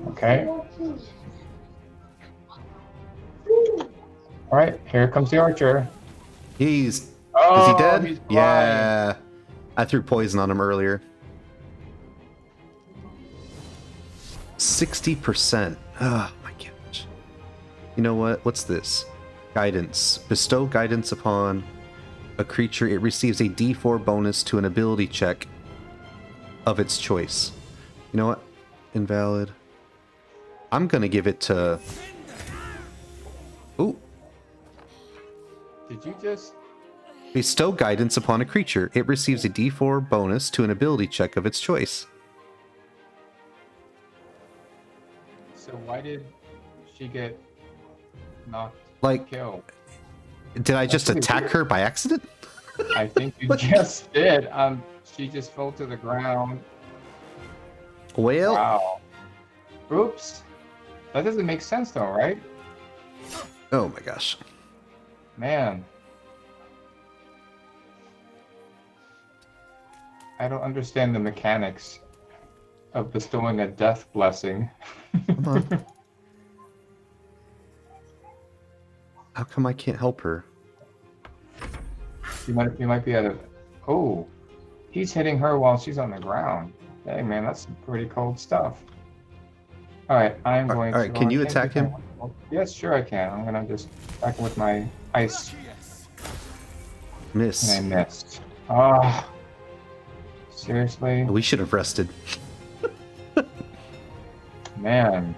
Okay. All right. Here comes the archer. He's Oh, is he oh, dead? he's. Yeah. I threw poison on him earlier. 60%. Oh my gosh. You know what? What's this? Guidance. Bestow guidance upon a creature. It receives a d4 bonus to an ability check of its choice. You know what? Invalid. I'm gonna give it to. Ooh. Did you just? Bestow guidance upon a creature. It receives a d4 bonus to an ability check of its choice. So why did she get knocked? Like- killed? Did I just attack her by accident? I think you just did. Um, she just fell to the ground. Well, Wow. Oops. That doesn't make sense though, right? oh my gosh. Man. I don't understand the mechanics of bestowing a death blessing. How come I can't help her? You might you might be at a oh. He's hitting her while she's on the ground. Hey man, that's some pretty cold stuff. Alright, I'm Al- going alright, to can you attack him? can- Yes, sure I can. I'm gonna just attack him with my ice Miss. and I missed. Ah seriously? We should have rested. Man.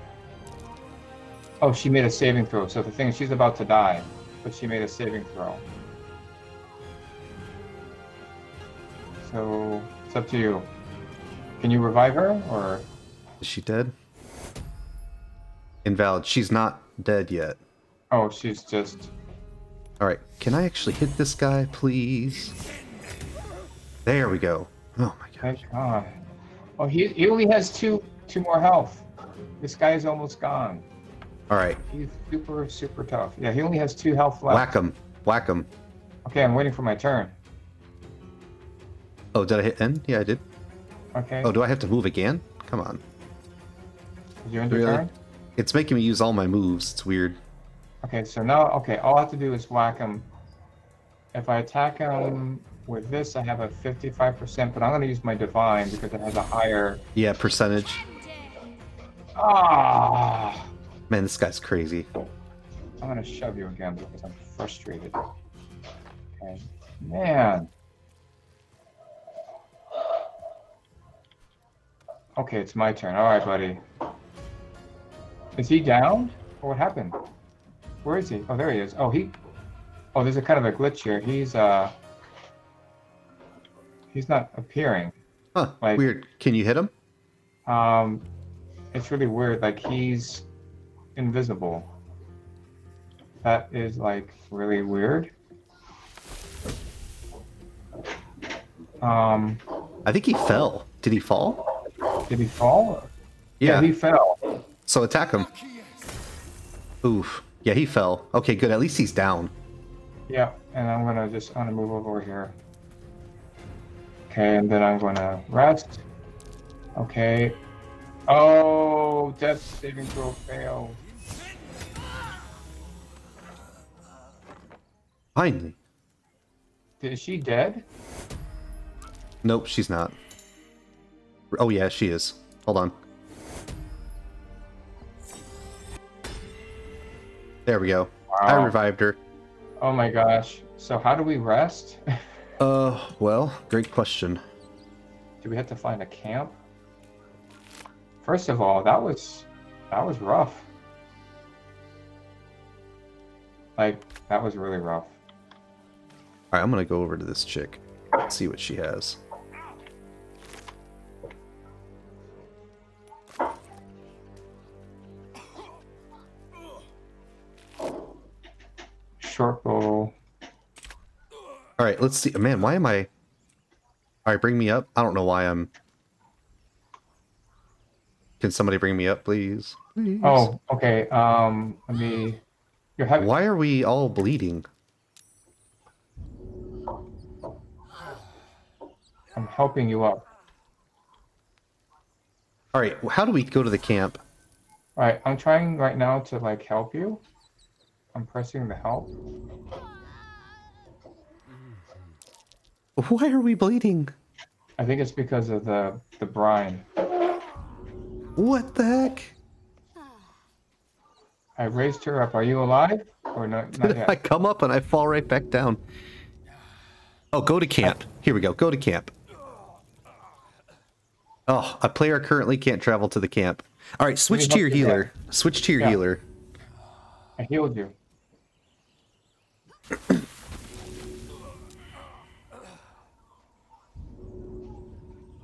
Oh, she made a saving throw. So the thing is, she's about to die, but she made a saving throw. So it's up to you. Can you revive her, or Is she dead? Invalid. She's not dead yet. oh, she's just Alright, can I actually hit this guy, please? There we go. Oh my gosh. God. Oh, he he only has two two more health. This guy is almost gone. Alright, He's super super tough. Yeah, he only has two health left. whack him. Whack him. Okay, I'm waiting for my turn. Oh, did I hit N? Yeah, I did. Okay. Oh, do I have to move again? Come on. Did you end your really? turn? It's making me use all my moves. It's weird. Okay, so now, okay, all I have to do is whack him. If I attack him with this, I have a 55%, but I'm going to use my divine because it has a higher. Yeah, percentage. Ah! Man, this guy's crazy. I'm going to shove you again because I'm frustrated. Okay. Man. Okay, it's my turn. All right, buddy. Is he down? Or what happened? Where is he? Oh, there he is. Oh, he. Oh, there's a kind of a glitch here. He's uh. He's not appearing. Huh, Like- weird. Can you hit him? Um, it's really weird. Like he's invisible. That is like really weird. Um, I think he fell. Did he fall? did he fall? Yeah. he fell. So attack him. Oof. Yeah, he fell. Okay, good. At least he's down. Yeah, and I'm gonna just I'm gonna move over here. Okay, and then I'm gonna rest. Okay. Oh, death saving throw failed. Finally. Is she dead? Nope, she's not. Oh yeah, she is. Hold on. There we go. I revived her. Oh my gosh. So how do we rest? Uh, well, great question. do we have to find a camp? First of all, that was that was rough. Like that was really rough. Alright, I'm gonna go over to this chick. See what she has. Short bow. Alright, let's see. Man, why am I... Alright, bring me up. I don't know why I'm... Can somebody bring me up, please? Please. Oh, okay. Um, let me. You're having. Why are we all bleeding? I'm helping you up. Alright, how do we go to the camp? All right, I'm trying right now to like help you. I'm pressing the help. Why are we bleeding? I think it's because of the the brine. What the heck? I raised her up. Are you alive or not? Not I come up and I fall right back down. Oh, go to camp. Here we go. Go to camp. Oh, a player currently can't travel to the camp. All right, switch to your you healer. Switch to your Yeah. healer. I healed you.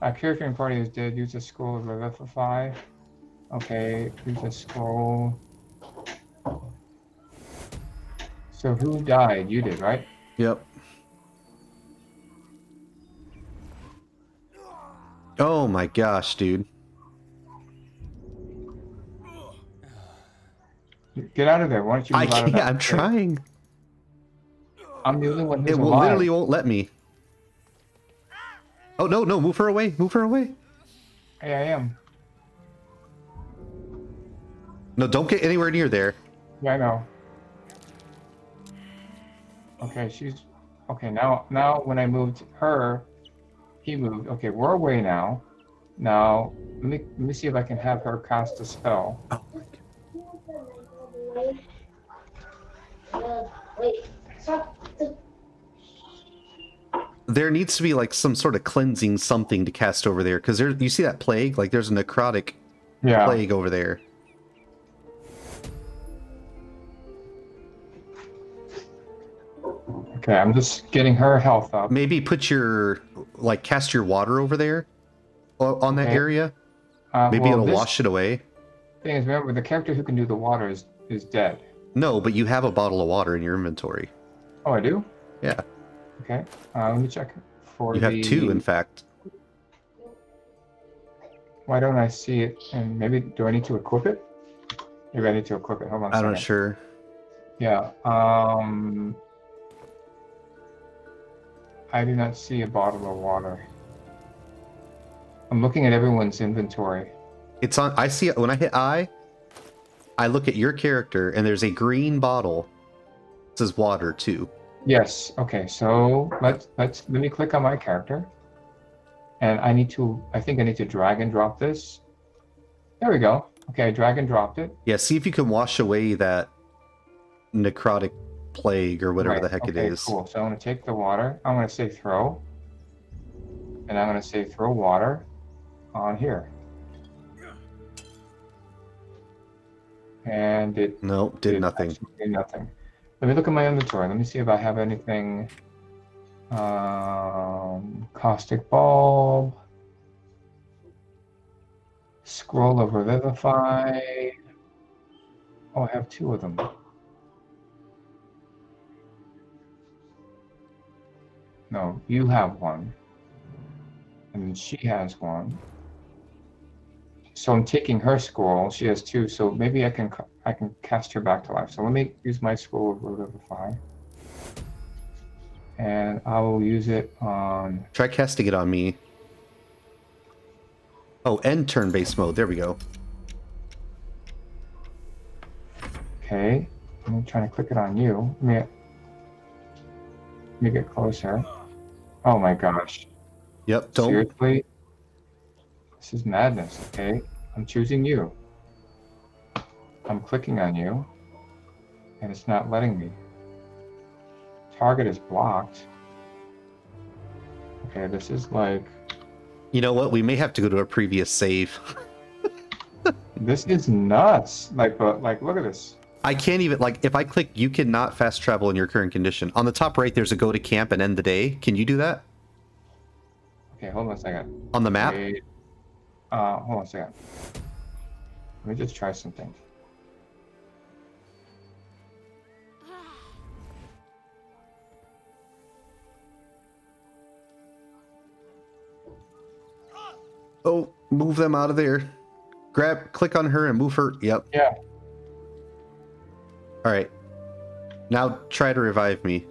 Our character party is dead. Use a scroll of revivify. Okay, use a scroll. So who died? You did, right? Yep. Oh my gosh, dude. Get out of there. Why don't you I can't. I'm trying. I'm the only one who's It will, alive. literally won't let me. Oh no, no, move her away. Move her away. Hey, I am. No, don't get anywhere near there. Yeah, I know. Okay, she's okay now. Now, when I moved her, he moved. Okay, we're away now. Now, let me let me see if I can have her cast a spell. Oh, there needs to be like some sort of cleansing something to cast over there because there you see that plague like there's a necrotic Yeah. plague over there Okay, I'm just getting her health up. maybe put your like cast your water over there on that Okay. area Uh, maybe well, it'll wash it away Thing is, remember the character who can do the water is is dead. no but you have a bottle of water in your inventory Oh, I do. yeah Okay, uh, let me check for you have the. two in fact Why don't I see it? And maybe do I need to equip it? Maybe I need to equip it. Hold on. a i'm not sure Yeah. Um. I do not see a bottle of water. I'm looking at everyone's inventory. it's on i see it when i hit i i look at your character and there's a green bottle it says water too Yes. Okay. So let's let's let me click on my character, and I need to. I think I need to drag and drop this. There we go. Okay, I drag and dropped it. Yeah. See if you can wash away that necrotic plague or whatever right. the heck okay, it is. Cool. So I'm gonna take the water. I'm gonna say throw, and I'm gonna say throw water on here. And it. Nope. Did, did nothing. Did nothing. Let me look at my inventory. Let me see if I have anything. Um, caustic bulb, scroll of revivify. Oh, I have two of them. No, you have one, and she has one. So I'm taking her scroll. She has two, so maybe I can I can cast her back to life. So let me use my scroll of revivify, and I will use it on. Try casting it on me. Oh, end turn-based mode. There we go. Okay, I'm trying to click it on you. Let me, let me get closer. Oh my gosh! Yep. Don't. Seriously, this is madness. Okay, I'm choosing you. I'm clicking on you, and it's not letting me. Target is blocked. Okay, this is like You know what? We may have to go to a previous save. this is nuts. Like, but like, look at this. I can't even like if I click you cannot fast travel in your current condition. On the top right there's a go to camp and end the day. Can you do that? Okay, hold on a second. On the map? Wait. Uh, hold on a second. Let me just try something. Oh, move them out of there. Grab click on her and move her. Yep. Yeah. Alright. Now try to revive me.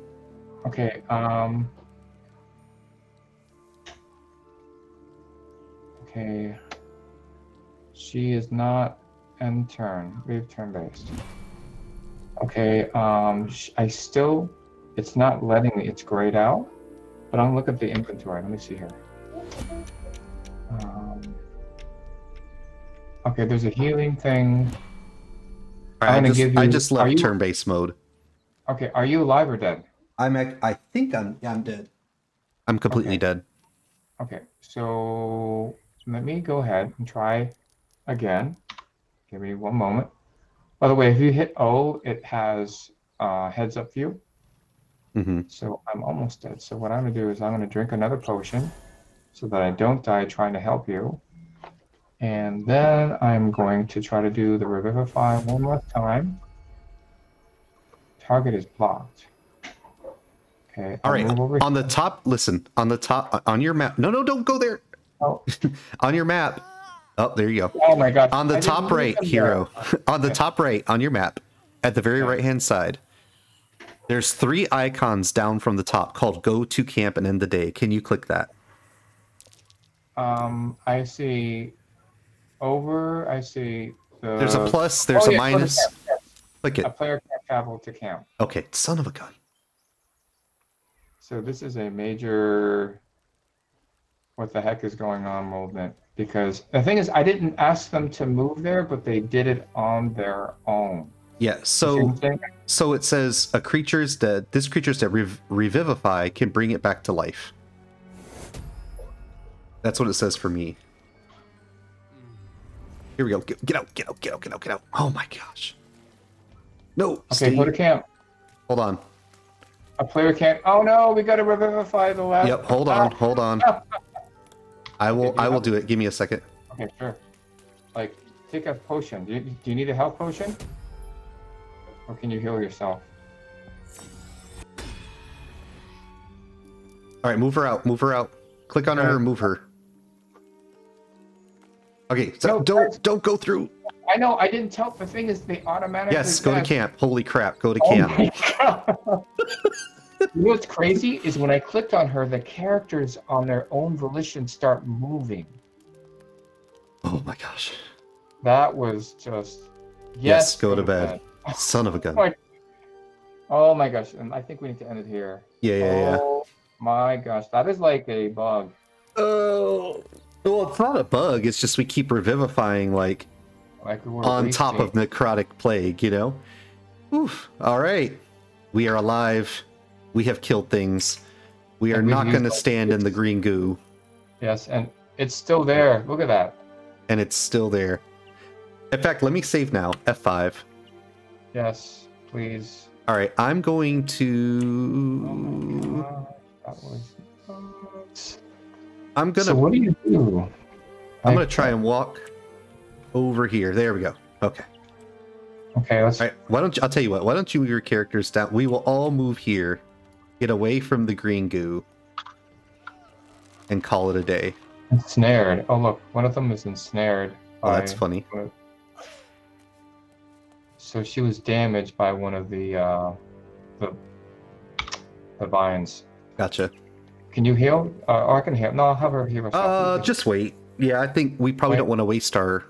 Okay. Um. Okay. She is not end turn. We have turn based. Okay. Um. I still. It's not letting me. It's grayed out. But I'm looking at the inventory. Let me see here. Um. Okay. There's a healing thing. Alright, I gonna just, give I just left turn based mode. Okay. Are you alive or dead? I'm ac- I think I'm yeah, I'm dead. I'm completely Okay. dead. Okay, so let me go ahead and try again. Give me one moment. By the way, if you hit O, it has uh, heads up view. hmm So I'm almost dead. So what I'm gonna do is I'm gonna drink another potion so that I don't die trying to help you. And then I'm going to try to do the revivify one more time. Target is blocked. Okay. All right. On the top, listen. On the top, on your map. No, no, don't go there. Oh. on your map. Oh, there you go. Oh my god. On the I top right, Hiro. on the Okay. top right on your map, at the very Okay. right hand side, there's three icons down from the top called "Go to Camp and End the Day." Can you click that? Um, I see over. I see the. There's a plus. There's oh, a yeah, minus. camp, yes. Click A player can't travel to camp. Okay, son of a gun. So this is a major. What the heck is going on movement? Because the thing is, I didn't ask them to move there, but they did it on their own. Yeah. So what I'm saying? so it says a creature is dead. This creature is dead. Rev- revivify can bring it back to life. That's what it says for me. Here we go. Get, get out, get out, get out, get out, get out. Oh my gosh. No, Okay, stay. go to camp. Hold on. A player can't. Oh no, we got to revivify the last. Yep, hold on, ah. hold on. I will Okay, do you I will do it. Give me a second. Okay, sure. Like, take a potion. Do you, do you need a health potion? Or can you heal yourself? All right, move her out. Move her out. Click on her move her. Okay, so No, don't guys. don't go through. I know. I didn't tell. The thing is, they automatically. Yes, go to camp. Holy crap, go to Oh camp. you know what's crazy is when I clicked on her, the characters on their own volition start moving. Oh my gosh. That was just. Yes, Yes, go to bed. Son of a gun. Oh, Oh my gosh, and I think we need to end it here. Yeah, yeah, yeah. Oh my gosh, that is like a bug. Oh. Well, it's not a bug. It's just we keep revivifying like Like we on top of necrotic plague, you know? Oof. All right. We are alive. We have killed things. We are And not going to stand in the green goo, Yes, and it's still there. Look at that. and it's still there. In fact, let me save now. F5. Yes, please. All right, I'm going Oh to. Uh, that was. I'm gonna. So what do you do? I'm gonna try and walk over here. There we go. Okay. Okay, let's. All right. Why don't you? I'll tell you what. Why don't you move your characters down? We will all move here, get away from the green goo, and call it a day. Ensnared. Oh look, one of them is ensnared. Oh, that's funny. So she was damaged by one of the uh, the the vines. Gotcha. Can you heal? Uh, or I can heal. No, I'll have her heal herself. Uh, just wait. Yeah, I think we probably Wait. don't want to waste our.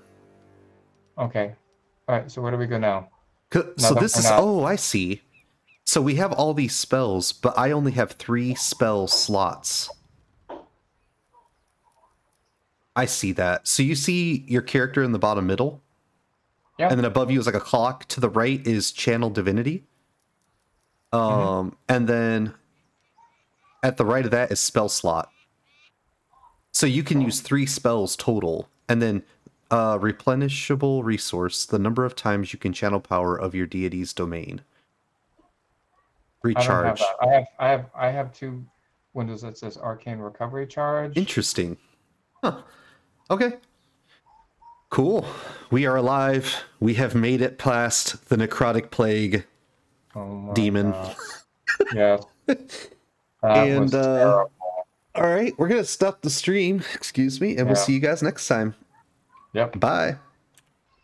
okay. All right. So where do we go now? So this is. not. Oh, I see. So we have all these spells, but I only have three spell slots. I see that. So you see your character in the bottom middle? Yeah. And then above you is like a clock. To the right is channel divinity. Um, Mm-hmm. and then at the right of that is spell slot. So you can use three spells total, and then uh, replenishable resource: the number of times you can channel power of your deity's domain. I have Recharge. I have I have I have two windows that says arcane recovery charge. Interesting. Huh. Okay. Cool. We are alive. We have made it past the necrotic plague. Oh demon. That And, uh. All right, we're going to stop the stream, excuse me, and we'll see you guys next time. Yep. Bye.